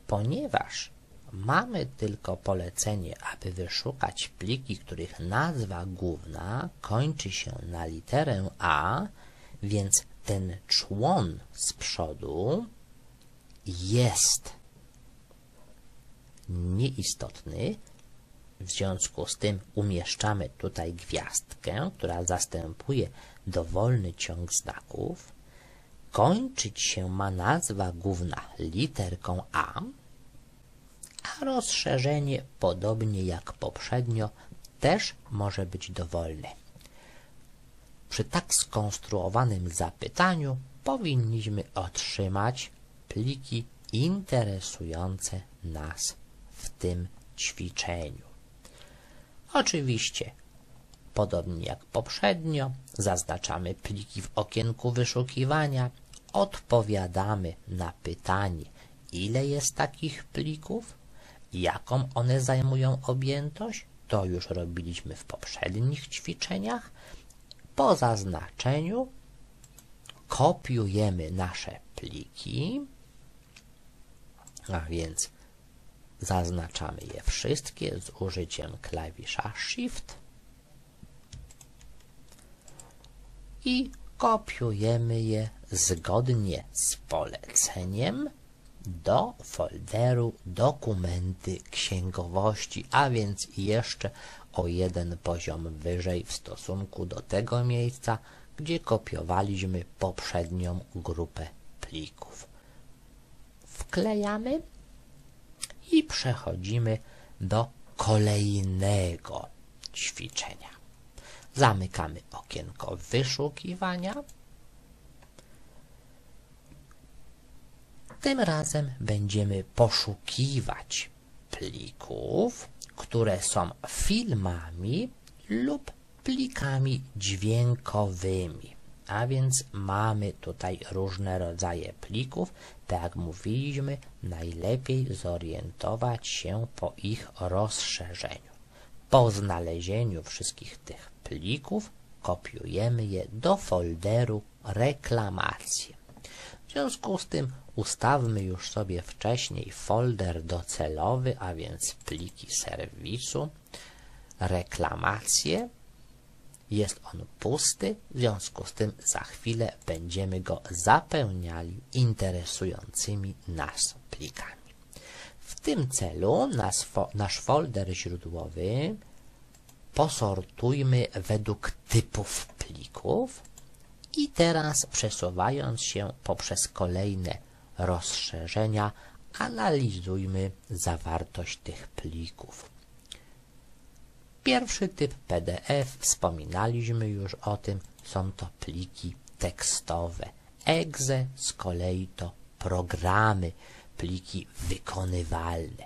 Ponieważ mamy tylko polecenie, aby wyszukać pliki, których nazwa główna kończy się na literę A, więc ten człon z przodu jest nieistotny. W związku z tym umieszczamy tutaj gwiazdkę, która zastępuje dowolny ciąg znaków. Kończyć się ma nazwa główna literką A, a rozszerzenie, podobnie jak poprzednio, też może być dowolny. Przy tak skonstruowanym zapytaniu powinniśmy otrzymać pliki interesujące nas w tym ćwiczeniu. Oczywiście, podobnie jak poprzednio, zaznaczamy pliki w okienku wyszukiwania, odpowiadamy na pytanie, ile jest takich plików, jaką one zajmują objętość, to już robiliśmy w poprzednich ćwiczeniach. Po zaznaczeniu kopiujemy nasze pliki, a więc zaznaczamy je wszystkie z użyciem klawisza Shift i kopiujemy je zgodnie z poleceniem do folderu dokumenty księgowości, a więc jeszcze o jeden poziom wyżej w stosunku do tego miejsca, gdzie kopiowaliśmy poprzednią grupę plików. Wklejamy i przechodzimy do kolejnego ćwiczenia. Zamykamy okienko wyszukiwania. Tym razem będziemy poszukiwać plików, które są filmami lub plikami dźwiękowymi. A więc mamy tutaj różne rodzaje plików. Tak jak mówiliśmy, najlepiej zorientować się po ich rozszerzeniu. Po znalezieniu wszystkich tych plików kopiujemy je do folderu reklamacje. W związku z tym ustawmy już sobie wcześniej folder docelowy, a więc pliki serwisu, reklamacje. Jest on pusty, w związku z tym za chwilę będziemy go zapełniali interesującymi nas plikami. W tym celu nasz, nasz folder źródłowy posortujmy według typów plików i teraz przesuwając się poprzez kolejne rozszerzenia, analizujmy zawartość tych plików. Pierwszy typ PDF, wspominaliśmy już o tym, są to pliki tekstowe. Exe z kolei to programy, pliki wykonywalne.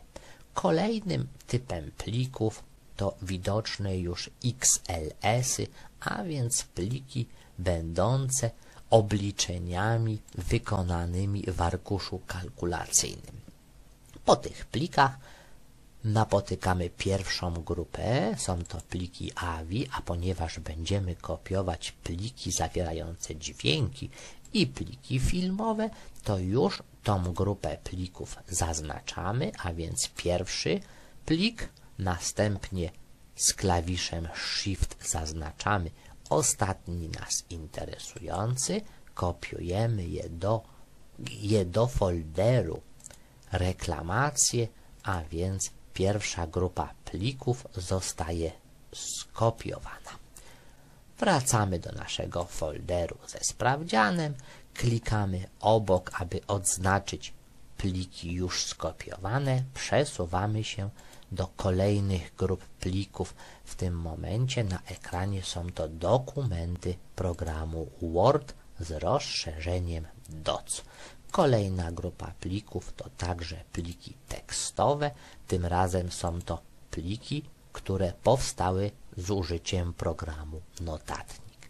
Kolejnym typem plików to widoczne już XLS-y, a więc pliki będące obliczeniami wykonanymi w arkuszu kalkulacyjnym. Po tych plikach napotykamy pierwszą grupę, są to pliki AVI, a ponieważ będziemy kopiować pliki zawierające dźwięki i pliki filmowe, to już tą grupę plików zaznaczamy, a więc pierwszy plik, następnie z klawiszem Shift zaznaczamy ostatni nas interesujący, kopiujemy je do, je do folderu. Reklamacje, a więc pierwsza grupa plików zostaje skopiowana. Wracamy do naszego folderu ze sprawdzianem, klikamy obok, aby odznaczyć pliki już skopiowane, przesuwamy się do kolejnych grup plików. W tym momencie na ekranie są to dokumenty programu Word z rozszerzeniem DOC. Kolejna grupa plików to także pliki tekstowe. Tym razem są to pliki, które powstały z użyciem programu Notatnik.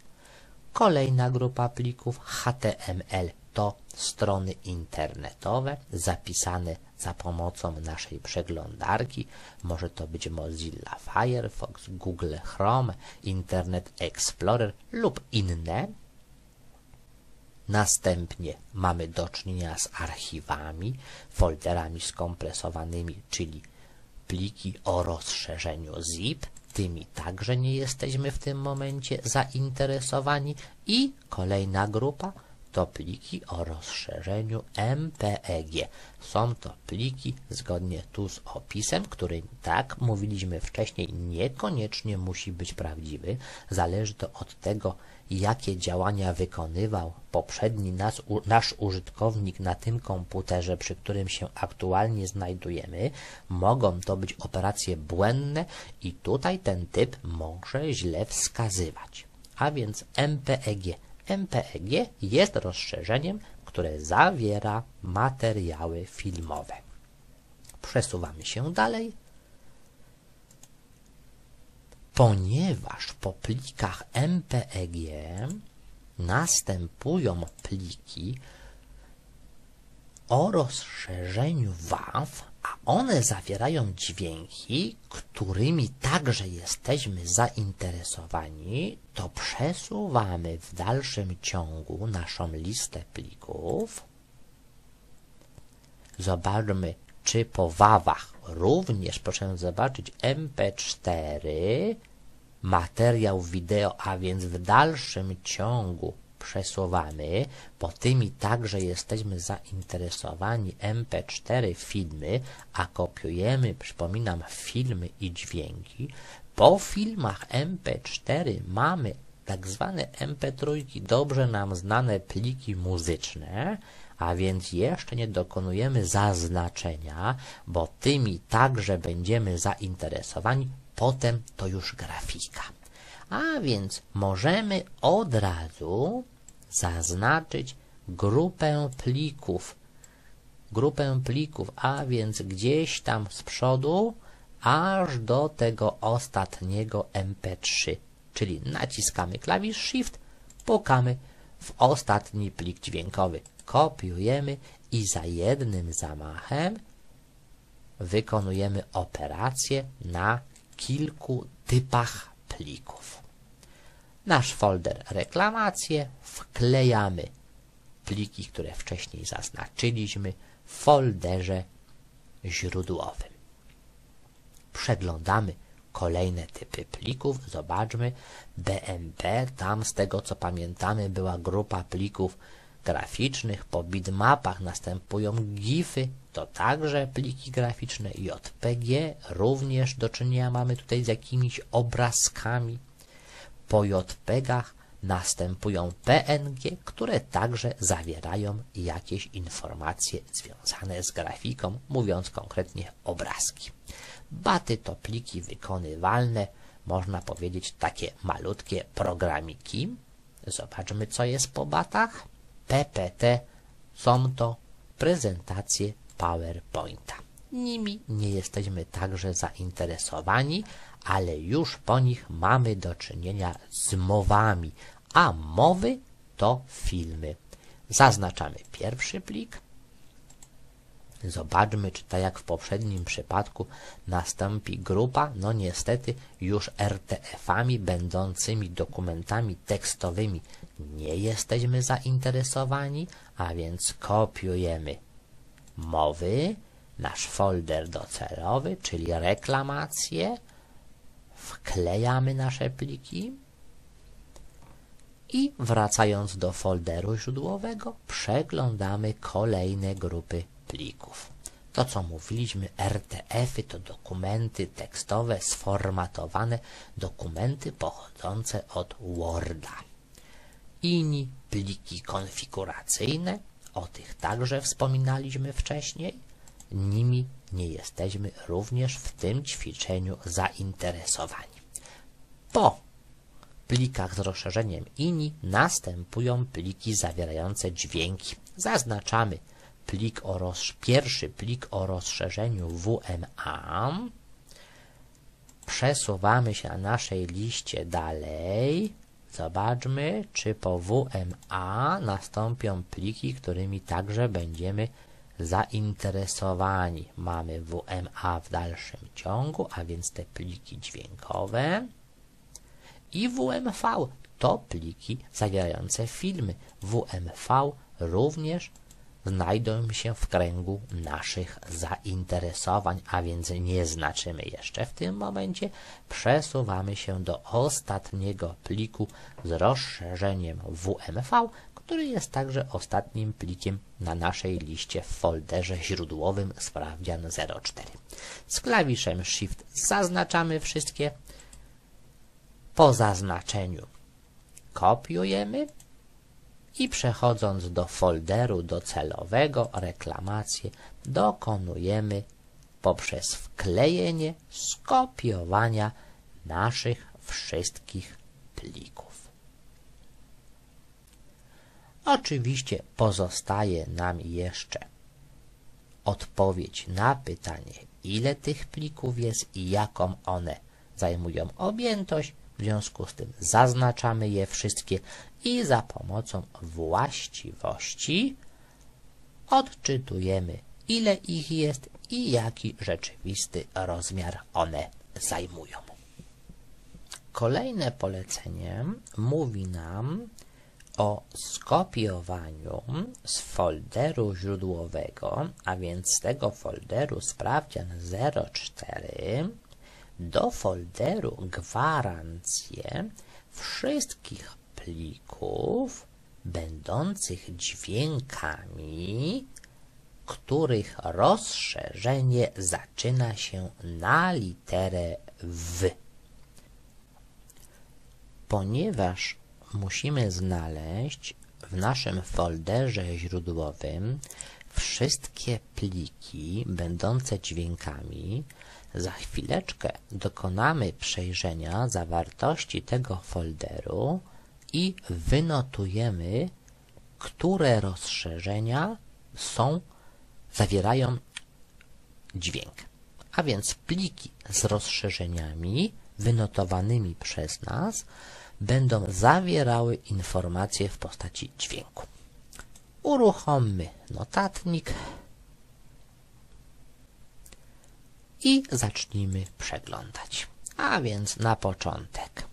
Kolejna grupa plików HTML to strony internetowe zapisane za pomocą naszej przeglądarki. Może to być Mozilla Firefox, Google Chrome, Internet Explorer lub inne. Następnie mamy do czynienia z archiwami, folderami skompresowanymi, czyli pliki o rozszerzeniu zip. Tymi także nie jesteśmy w tym momencie zainteresowani. I kolejna grupa to pliki o rozszerzeniu MPEG. Są to pliki zgodnie tu z opisem, który, tak mówiliśmy wcześniej, niekoniecznie musi być prawdziwy. Zależy to od tego, jakie działania wykonywał poprzedni nas, u, nasz użytkownik na tym komputerze, przy którym się aktualnie znajdujemy. Mogą to być operacje błędne i tutaj ten typ może źle wskazywać. A więc MPEG. MPEG jest rozszerzeniem, które zawiera materiały filmowe. Przesuwamy się dalej. Ponieważ po plikach MPEG następują pliki o rozszerzeniu WAV, a one zawierają dźwięki, którymi także jesteśmy zainteresowani, to przesuwamy w dalszym ciągu naszą listę plików. Zobaczmy, czy po wawach również proszę zobaczyć MP4, materiał wideo, a więc w dalszym ciągu przesuwamy, bo tymi także jesteśmy zainteresowani MP4 filmy, a kopiujemy, przypominam, filmy i dźwięki. Po filmach MP4 mamy tak zwane MP3, dobrze nam znane pliki muzyczne, a więc jeszcze nie dokonujemy zaznaczenia, bo tymi także będziemy zainteresowani, potem to już grafika. A więc możemy od razu zaznaczyć grupę plików. Grupę plików, a więc gdzieś tam z przodu, aż do tego ostatniego MP3. Czyli naciskamy klawisz Shift, pukamy w ostatni plik dźwiękowy. Kopiujemy i za jednym zamachem wykonujemy operację na kilku typach plików. Nasz folder reklamacje wklejamy pliki, które wcześniej zaznaczyliśmy w folderze źródłowym. Przeglądamy kolejne typy plików. Zobaczmy BMP. Tam z tego co pamiętamy była grupa plików graficznych. Po bitmapach następują GIFy. To także pliki graficzne. JPG również do czynienia mamy tutaj z jakimiś obrazkami. Po JPEGach następują PNG, które także zawierają jakieś informacje związane z grafiką, mówiąc konkretnie obrazki. Baty to pliki wykonywalne, można powiedzieć takie malutkie programiki. Zobaczmy co jest po batach. PPT są to prezentacje PowerPointa. Nimi nie jesteśmy także zainteresowani, ale już po nich mamy do czynienia z mowami, a mowy to filmy. Zaznaczamy pierwszy plik. Zobaczmy, czy tak jak w poprzednim przypadku nastąpi grupa, no niestety już RTF-ami będącymi dokumentami tekstowymi nie jesteśmy zainteresowani, a więc kopiujemy mowy, nasz folder docelowy, czyli reklamacje, wklejamy nasze pliki i wracając do folderu źródłowego przeglądamy kolejne grupy plików. To co mówiliśmy, RTF-y to dokumenty tekstowe sformatowane, dokumenty pochodzące od Worda. INI pliki konfiguracyjne, o tych także wspominaliśmy wcześniej, nimi nie jesteśmy również w tym ćwiczeniu zainteresowani. Po plikach z rozszerzeniem INI następują pliki zawierające dźwięki. Zaznaczamy plik o roz... pierwszy plik o rozszerzeniu WMA. Przesuwamy się na naszej liście dalej. Zobaczmy, czy po WMA nastąpią pliki, którymi także będziemy zainteresowani. Mamy WMA w dalszym ciągu, a więc te pliki dźwiękowe. I WMV to pliki zawierające filmy. WMV również znajdą się w kręgu naszych zainteresowań, a więc nie znaczymy jeszcze w tym momencie. Przesuwamy się do ostatniego pliku z rozszerzeniem WMV, który jest także ostatnim plikiem na naszej liście w folderze źródłowym sprawdzian 04. Z klawiszem Shift zaznaczamy wszystkie. Po zaznaczeniu kopiujemy i przechodząc do folderu docelowego reklamację dokonujemy poprzez wklejenie skopiowania naszych wszystkich plików. Oczywiście pozostaje nam jeszcze odpowiedź na pytanie, ile tych plików jest i jaką one zajmują objętość. W związku z tym zaznaczamy je wszystkie i za pomocą właściwości odczytujemy, ile ich jest i jaki rzeczywisty rozmiar one zajmują. Kolejne polecenie mówi nam o skopiowaniu z folderu źródłowego, a więc z tego folderu sprawdzian 04 do folderu gwarancje wszystkich plików będących dźwiękami, których rozszerzenie zaczyna się na literę W. Ponieważ musimy znaleźć w naszym folderze źródłowym wszystkie pliki będące dźwiękami, za chwileczkę dokonamy przejrzenia zawartości tego folderu i wynotujemy, które rozszerzenia są, zawierają dźwięk. A więc pliki z rozszerzeniami wynotowanymi przez nas będą zawierały informacje w postaci dźwięku. Uruchommy notatnik i zacznijmy przeglądać. A więc na początek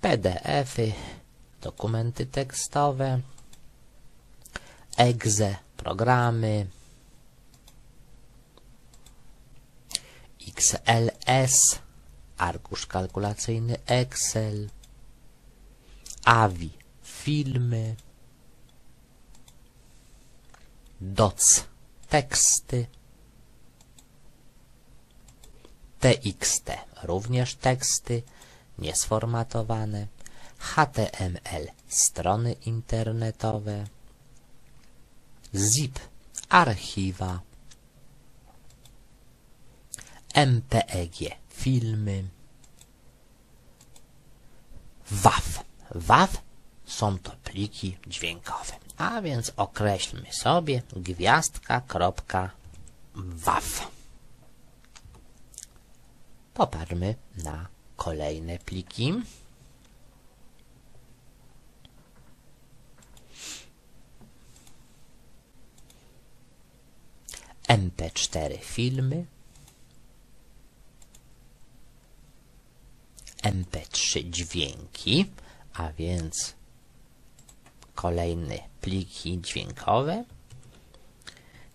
PDFy, dokumenty tekstowe, exe, programy, XLS, arkusz kalkulacyjny Excel, AVI, filmy, DOC, teksty, TXT, również teksty. Niesformatowane, HTML, strony internetowe, ZIP, archiwa, MPEG, filmy, WAV. WAV są to pliki dźwiękowe. A więc określmy sobie gwiazdka.wav. Popatrzmy na kolejne pliki. MP4 filmy, MP3 dźwięki, a więc kolejne pliki dźwiękowe,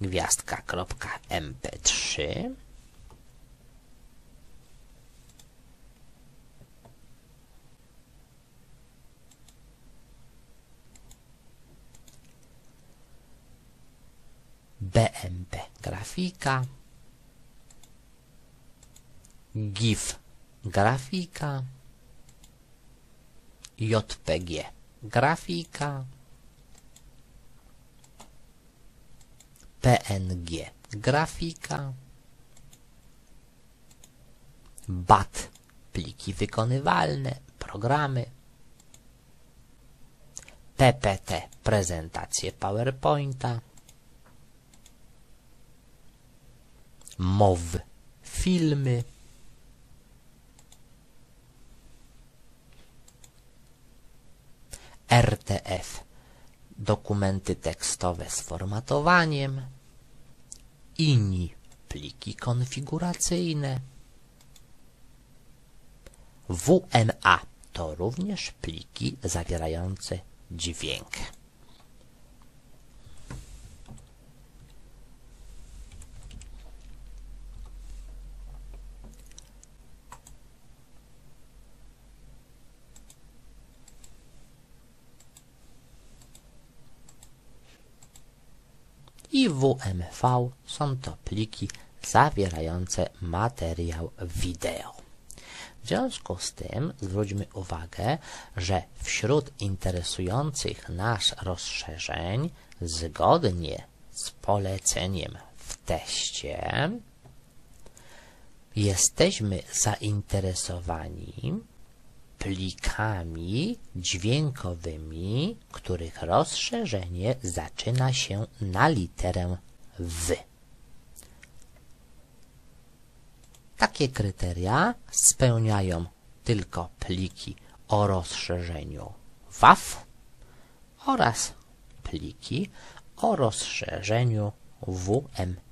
gwiazdka.mp3, BMP grafika, GIF grafika, JPG grafika, PNG grafika, BAT pliki wykonywalne, programy, PPT prezentacje PowerPointa, MOW filmy, RTF dokumenty tekstowe z formatowaniem, INI pliki konfiguracyjne, WMA to również pliki zawierające dźwięk. I WMV są to pliki zawierające materiał wideo. W związku z tym zwróćmy uwagę, że wśród interesujących nas rozszerzeń zgodnie z poleceniem w teście jesteśmy zainteresowani plikami dźwiękowymi, których rozszerzenie zaczyna się na literę W. Takie kryteria spełniają tylko pliki o rozszerzeniu WAV oraz pliki o rozszerzeniu WMA.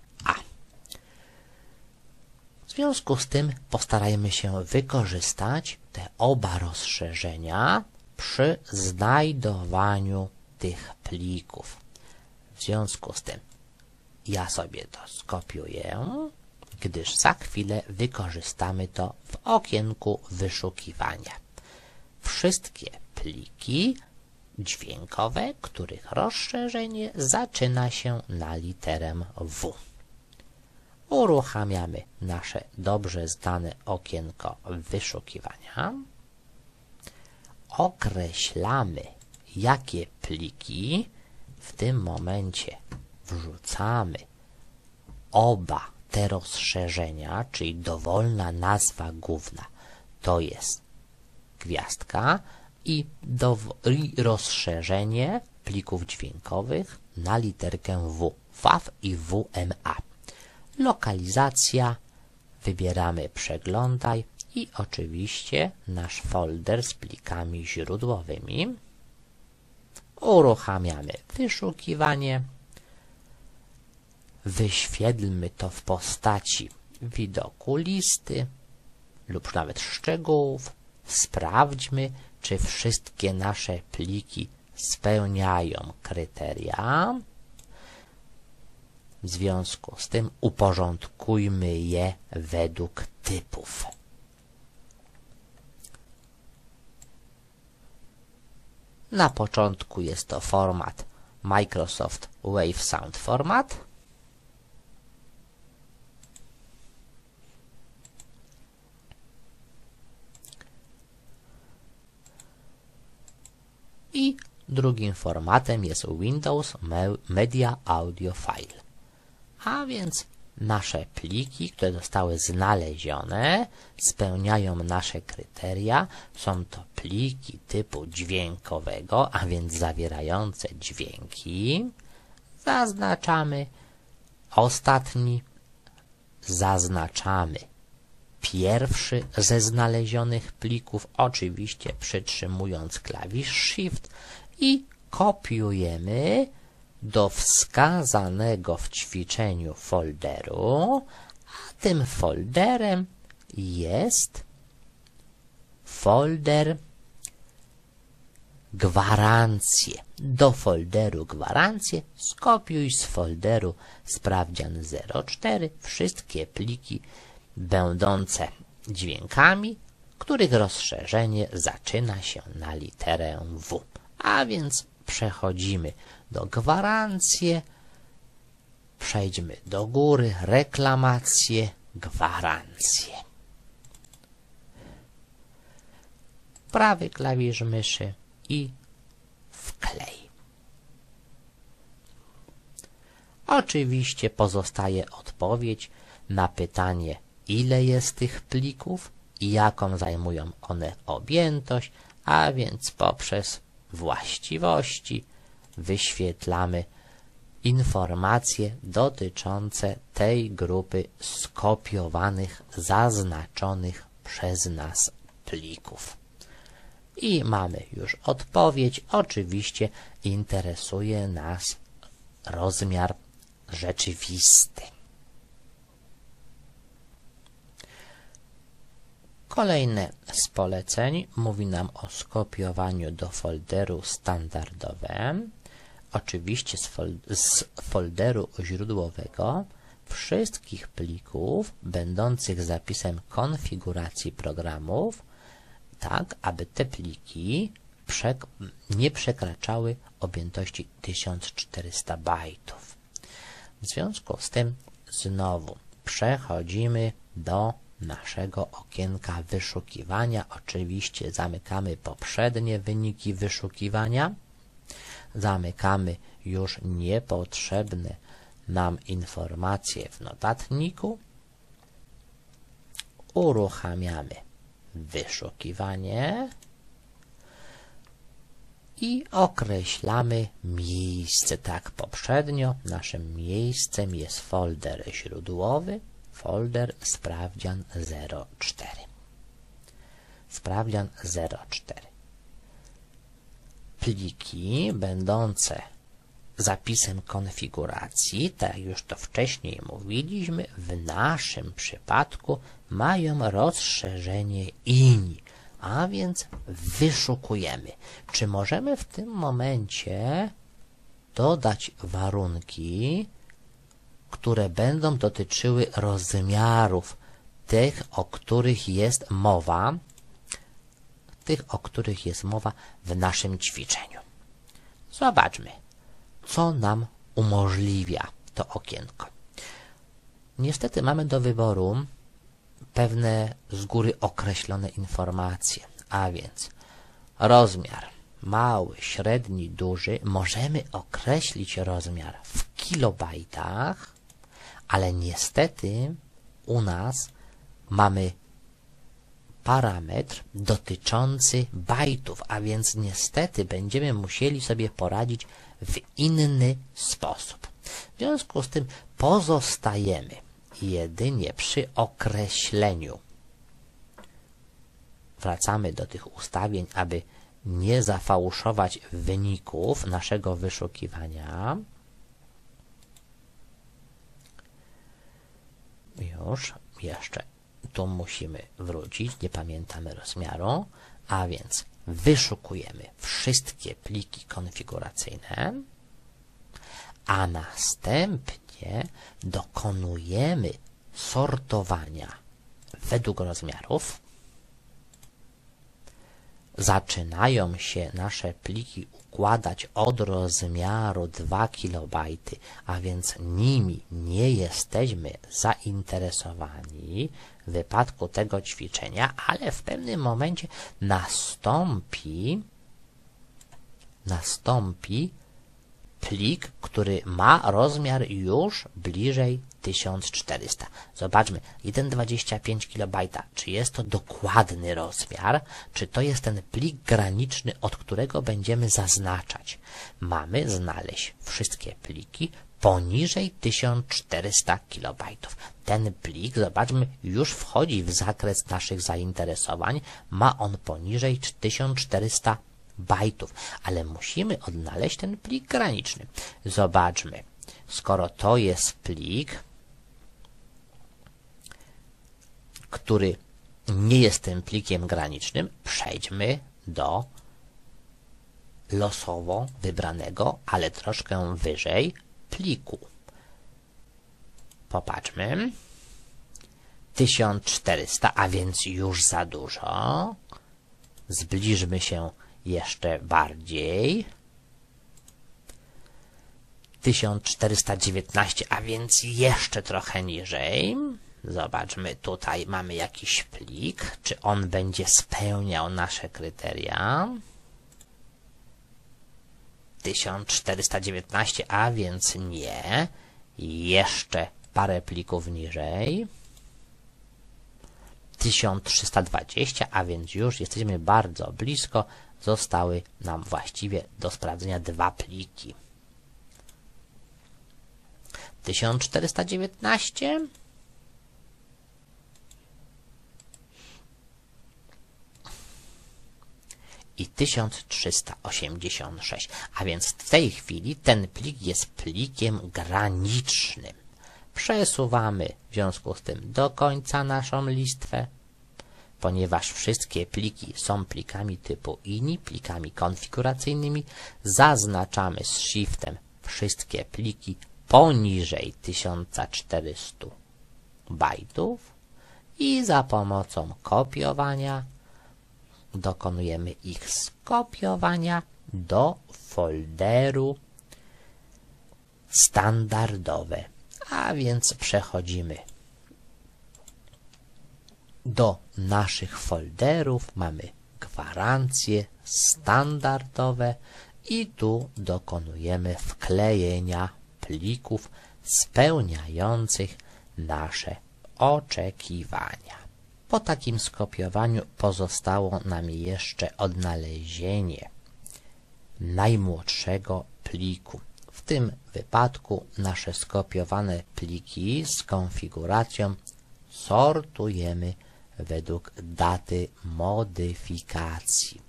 W związku z tym postarajmy się wykorzystać te oba rozszerzenia przy znajdowaniu tych plików. W związku z tym ja sobie to skopiuję gdyż za chwilę wykorzystamy to w okienku wyszukiwania. Wszystkie pliki dźwiękowe, których rozszerzenie zaczyna się na literę W. Uruchamiamy nasze dobrze znane okienko wyszukiwania. Określamy, jakie pliki w tym momencie wrzucamy oba te rozszerzenia, czyli dowolna nazwa główna, to jest gwiazdka i, i rozszerzenie plików dźwiękowych na literkę W, WAV i WMA. Lokalizacja, wybieramy przeglądaj i oczywiście nasz folder z plikami źródłowymi. Uruchamiamy wyszukiwanie Wyświetlmy to w postaci widoku listy lub nawet szczegółów. Sprawdźmy, czy wszystkie nasze pliki spełniają kryteria. W związku z tym uporządkujmy je według typów. Na początku jest to format Microsoft Wave Sound Format. i drugim formatem jest Windows Media Audio File. A więc nasze pliki, które zostały znalezione, spełniają nasze kryteria. Są to pliki typu dźwiękowego, a więc zawierające dźwięki. Zaznaczamy ostatni, zaznaczamy pierwszy ze znalezionych plików, oczywiście przytrzymując klawisz Shift i kopiujemy do wskazanego w ćwiczeniu folderu, a tym folderem jest folder gwarancje. Do folderu gwarancje skopiuj z folderu sprawdzian 04 wszystkie pliki będące dźwiękami, których rozszerzenie zaczyna się na literę W. A więc przechodzimy do gwarancje, przejdźmy do góry, reklamacje, gwarancje. Prawy klawisz myszy i wklej. Oczywiście pozostaje odpowiedź na pytanie ile jest tych plików i jaką zajmują one objętość, a więc poprzez właściwości wyświetlamy informacje dotyczące tej grupy skopiowanych, zaznaczonych przez nas plików. I mamy już odpowiedź. Oczywiście interesuje nas rozmiar rzeczywisty. Kolejne z poleceń mówi nam o skopiowaniu do folderu standardowym, oczywiście z, fol z folderu źródłowego, wszystkich plików będących zapisem konfiguracji programów, tak aby te pliki nie przekraczały objętości 1400 bajtów. W związku z tym znowu przechodzimy do naszego okienka wyszukiwania. Oczywiście zamykamy poprzednie wyniki wyszukiwania. Zamykamy już niepotrzebne nam informacje w notatniku. Uruchamiamy wyszukiwanie i określamy miejsce. Tak poprzednio naszym miejscem jest folder źródłowy, folder sprawdzian 04. Sprawdzian 04. Pliki będące zapisem konfiguracji, tak już to wcześniej mówiliśmy, w naszym przypadku mają rozszerzenie INI, a więc wyszukujemy. Czy możemy w tym momencie dodać warunki, które będą dotyczyły rozmiarów tych, o których jest mowa, tych, o których jest mowa w naszym ćwiczeniu. Zobaczmy, co nam umożliwia to okienko. Niestety mamy do wyboru pewne z góry określone informacje, a więc rozmiar mały, średni, duży, możemy określić rozmiar w kilobajtach, ale niestety u nas mamy parametr dotyczący bajtów, a więc niestety będziemy musieli sobie poradzić w inny sposób. W związku z tym pozostajemy jedynie przy określeniu. Wracamy do tych ustawień, aby nie zafałszować wyników naszego wyszukiwania. Już, jeszcze tu musimy wrócić, nie pamiętamy rozmiaru, a więc wyszukujemy wszystkie pliki konfiguracyjne, a następnie dokonujemy sortowania według rozmiarów. Zaczynają się nasze pliki układać od rozmiaru 2 KB, a więc nimi nie jesteśmy zainteresowani w wypadku tego ćwiczenia, ale w pewnym momencie nastąpi nastąpi plik, który ma rozmiar już bliżej 1400. Zobaczmy, 1,25 KB. Czy jest to dokładny rozmiar? Czy to jest ten plik graniczny, od którego będziemy zaznaczać? Mamy znaleźć wszystkie pliki poniżej 1400 KB. Ten plik, zobaczmy, już wchodzi w zakres naszych zainteresowań. Ma on poniżej 1400 bajtów, ale musimy odnaleźć ten plik graniczny. Zobaczmy, skoro to jest plik, który nie jest tym plikiem granicznym, przejdźmy do losowo wybranego, ale troszkę wyżej pliku. Popatrzmy. 1400, a więc już za dużo. Zbliżmy się jeszcze bardziej. 1419, a więc jeszcze trochę niżej. Zobaczmy, tutaj mamy jakiś plik. Czy on będzie spełniał nasze kryteria? 1419, a więc nie. Jeszcze parę plików niżej. 1320, a więc już jesteśmy bardzo blisko. Zostały nam właściwie do sprawdzenia dwa pliki. 1419 i 1386. A więc w tej chwili ten plik jest plikiem granicznym. Przesuwamy w związku z tym do końca naszą listwę, ponieważ wszystkie pliki są plikami typu INI, plikami konfiguracyjnymi, zaznaczamy z Shiftem wszystkie pliki poniżej 1400 bajtów i za pomocą kopiowania dokonujemy ich skopiowania do folderu standardowe. A więc przechodzimy do naszych folderów. Mamy gwarancje standardowe i tu dokonujemy wklejenia plików spełniających nasze oczekiwania. Po takim skopiowaniu pozostało nam jeszcze odnalezienie najmłodszego pliku. W tym wypadku nasze skopiowane pliki z konfiguracją sortujemy według daty modyfikacji.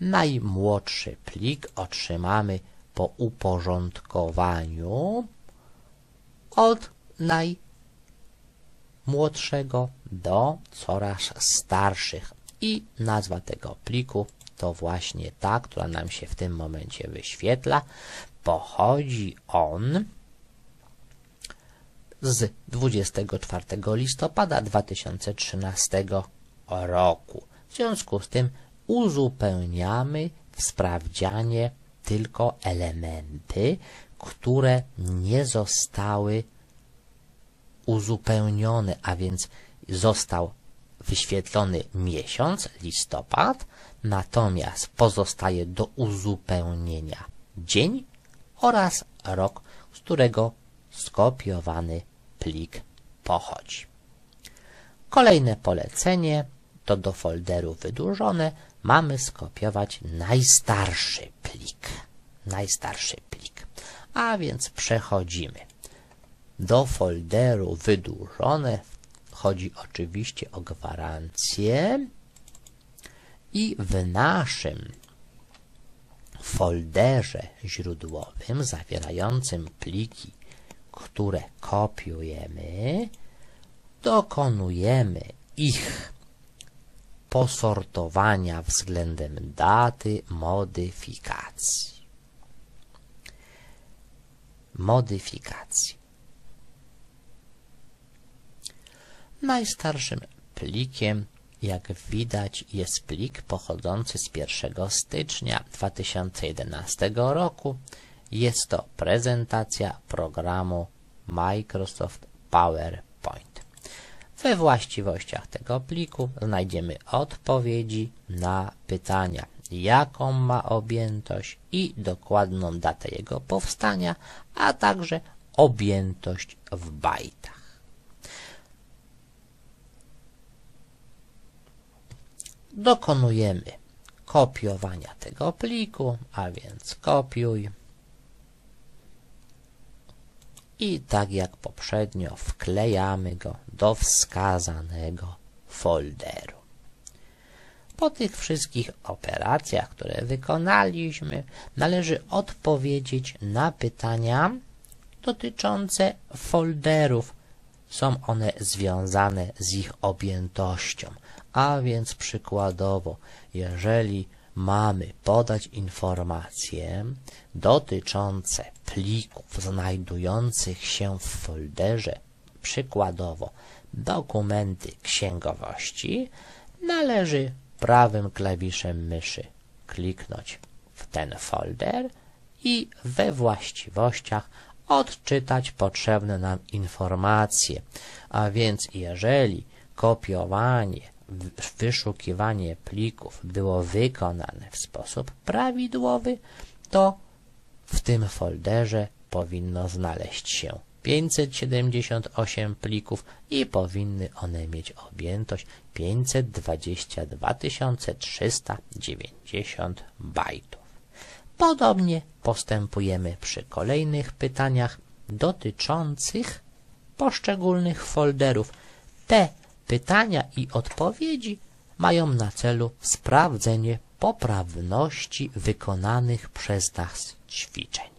Najmłodszy plik otrzymamy po uporządkowaniu od najmłodszego do coraz starszych i nazwa tego pliku to właśnie ta, która nam się w tym momencie wyświetla. Pochodzi on z 24 listopada 2013 roku. W związku z tym uzupełniamy w sprawdzianie tylko elementy, które nie zostały uzupełnione, a więc został wyświetlony miesiąc, listopad, natomiast pozostaje do uzupełnienia dzień oraz rok, z którego skopiowany plik pochodzi. Kolejne polecenie to do folderu wydłużone mamy skopiować najstarszy plik. Najstarszy plik. A więc przechodzimy do folderu wydłużone. Chodzi oczywiście o gwarancję i w naszym folderze źródłowym zawierającym pliki, które kopiujemy, dokonujemy ich posortowania względem daty modyfikacji. Modyfikacji. Najstarszym plikiem, jak widać, jest plik pochodzący z 1 stycznia 2011 roku. Jest to prezentacja programu Microsoft PowerPoint. We właściwościach tego pliku znajdziemy odpowiedzi na pytania, jaką ma objętość i dokładną datę jego powstania, a także objętość w bajtach. Dokonujemy kopiowania tego pliku, a więc kopiuj i tak jak poprzednio wklejamy go do wskazanego folderu. Po tych wszystkich operacjach, które wykonaliśmy, należy odpowiedzieć na pytania dotyczące folderów. Są one związane z ich objętością, a więc przykładowo, jeżeli mamy podać informacje dotyczące plików znajdujących się w folderze, przykładowo dokumenty księgowości, należy prawym klawiszem myszy kliknąć w ten folder i we właściwościach odczytać potrzebne nam informacje. A więc jeżeli kopiowanie wyszukiwanie plików było wykonane w sposób prawidłowy, to w tym folderze powinno znaleźć się 578 plików i powinny one mieć objętość 522 390 bajtów. Podobnie postępujemy przy kolejnych pytaniach dotyczących poszczególnych folderów. Te Pytania i odpowiedzi mają na celu sprawdzenie poprawności wykonanych przez nas ćwiczeń.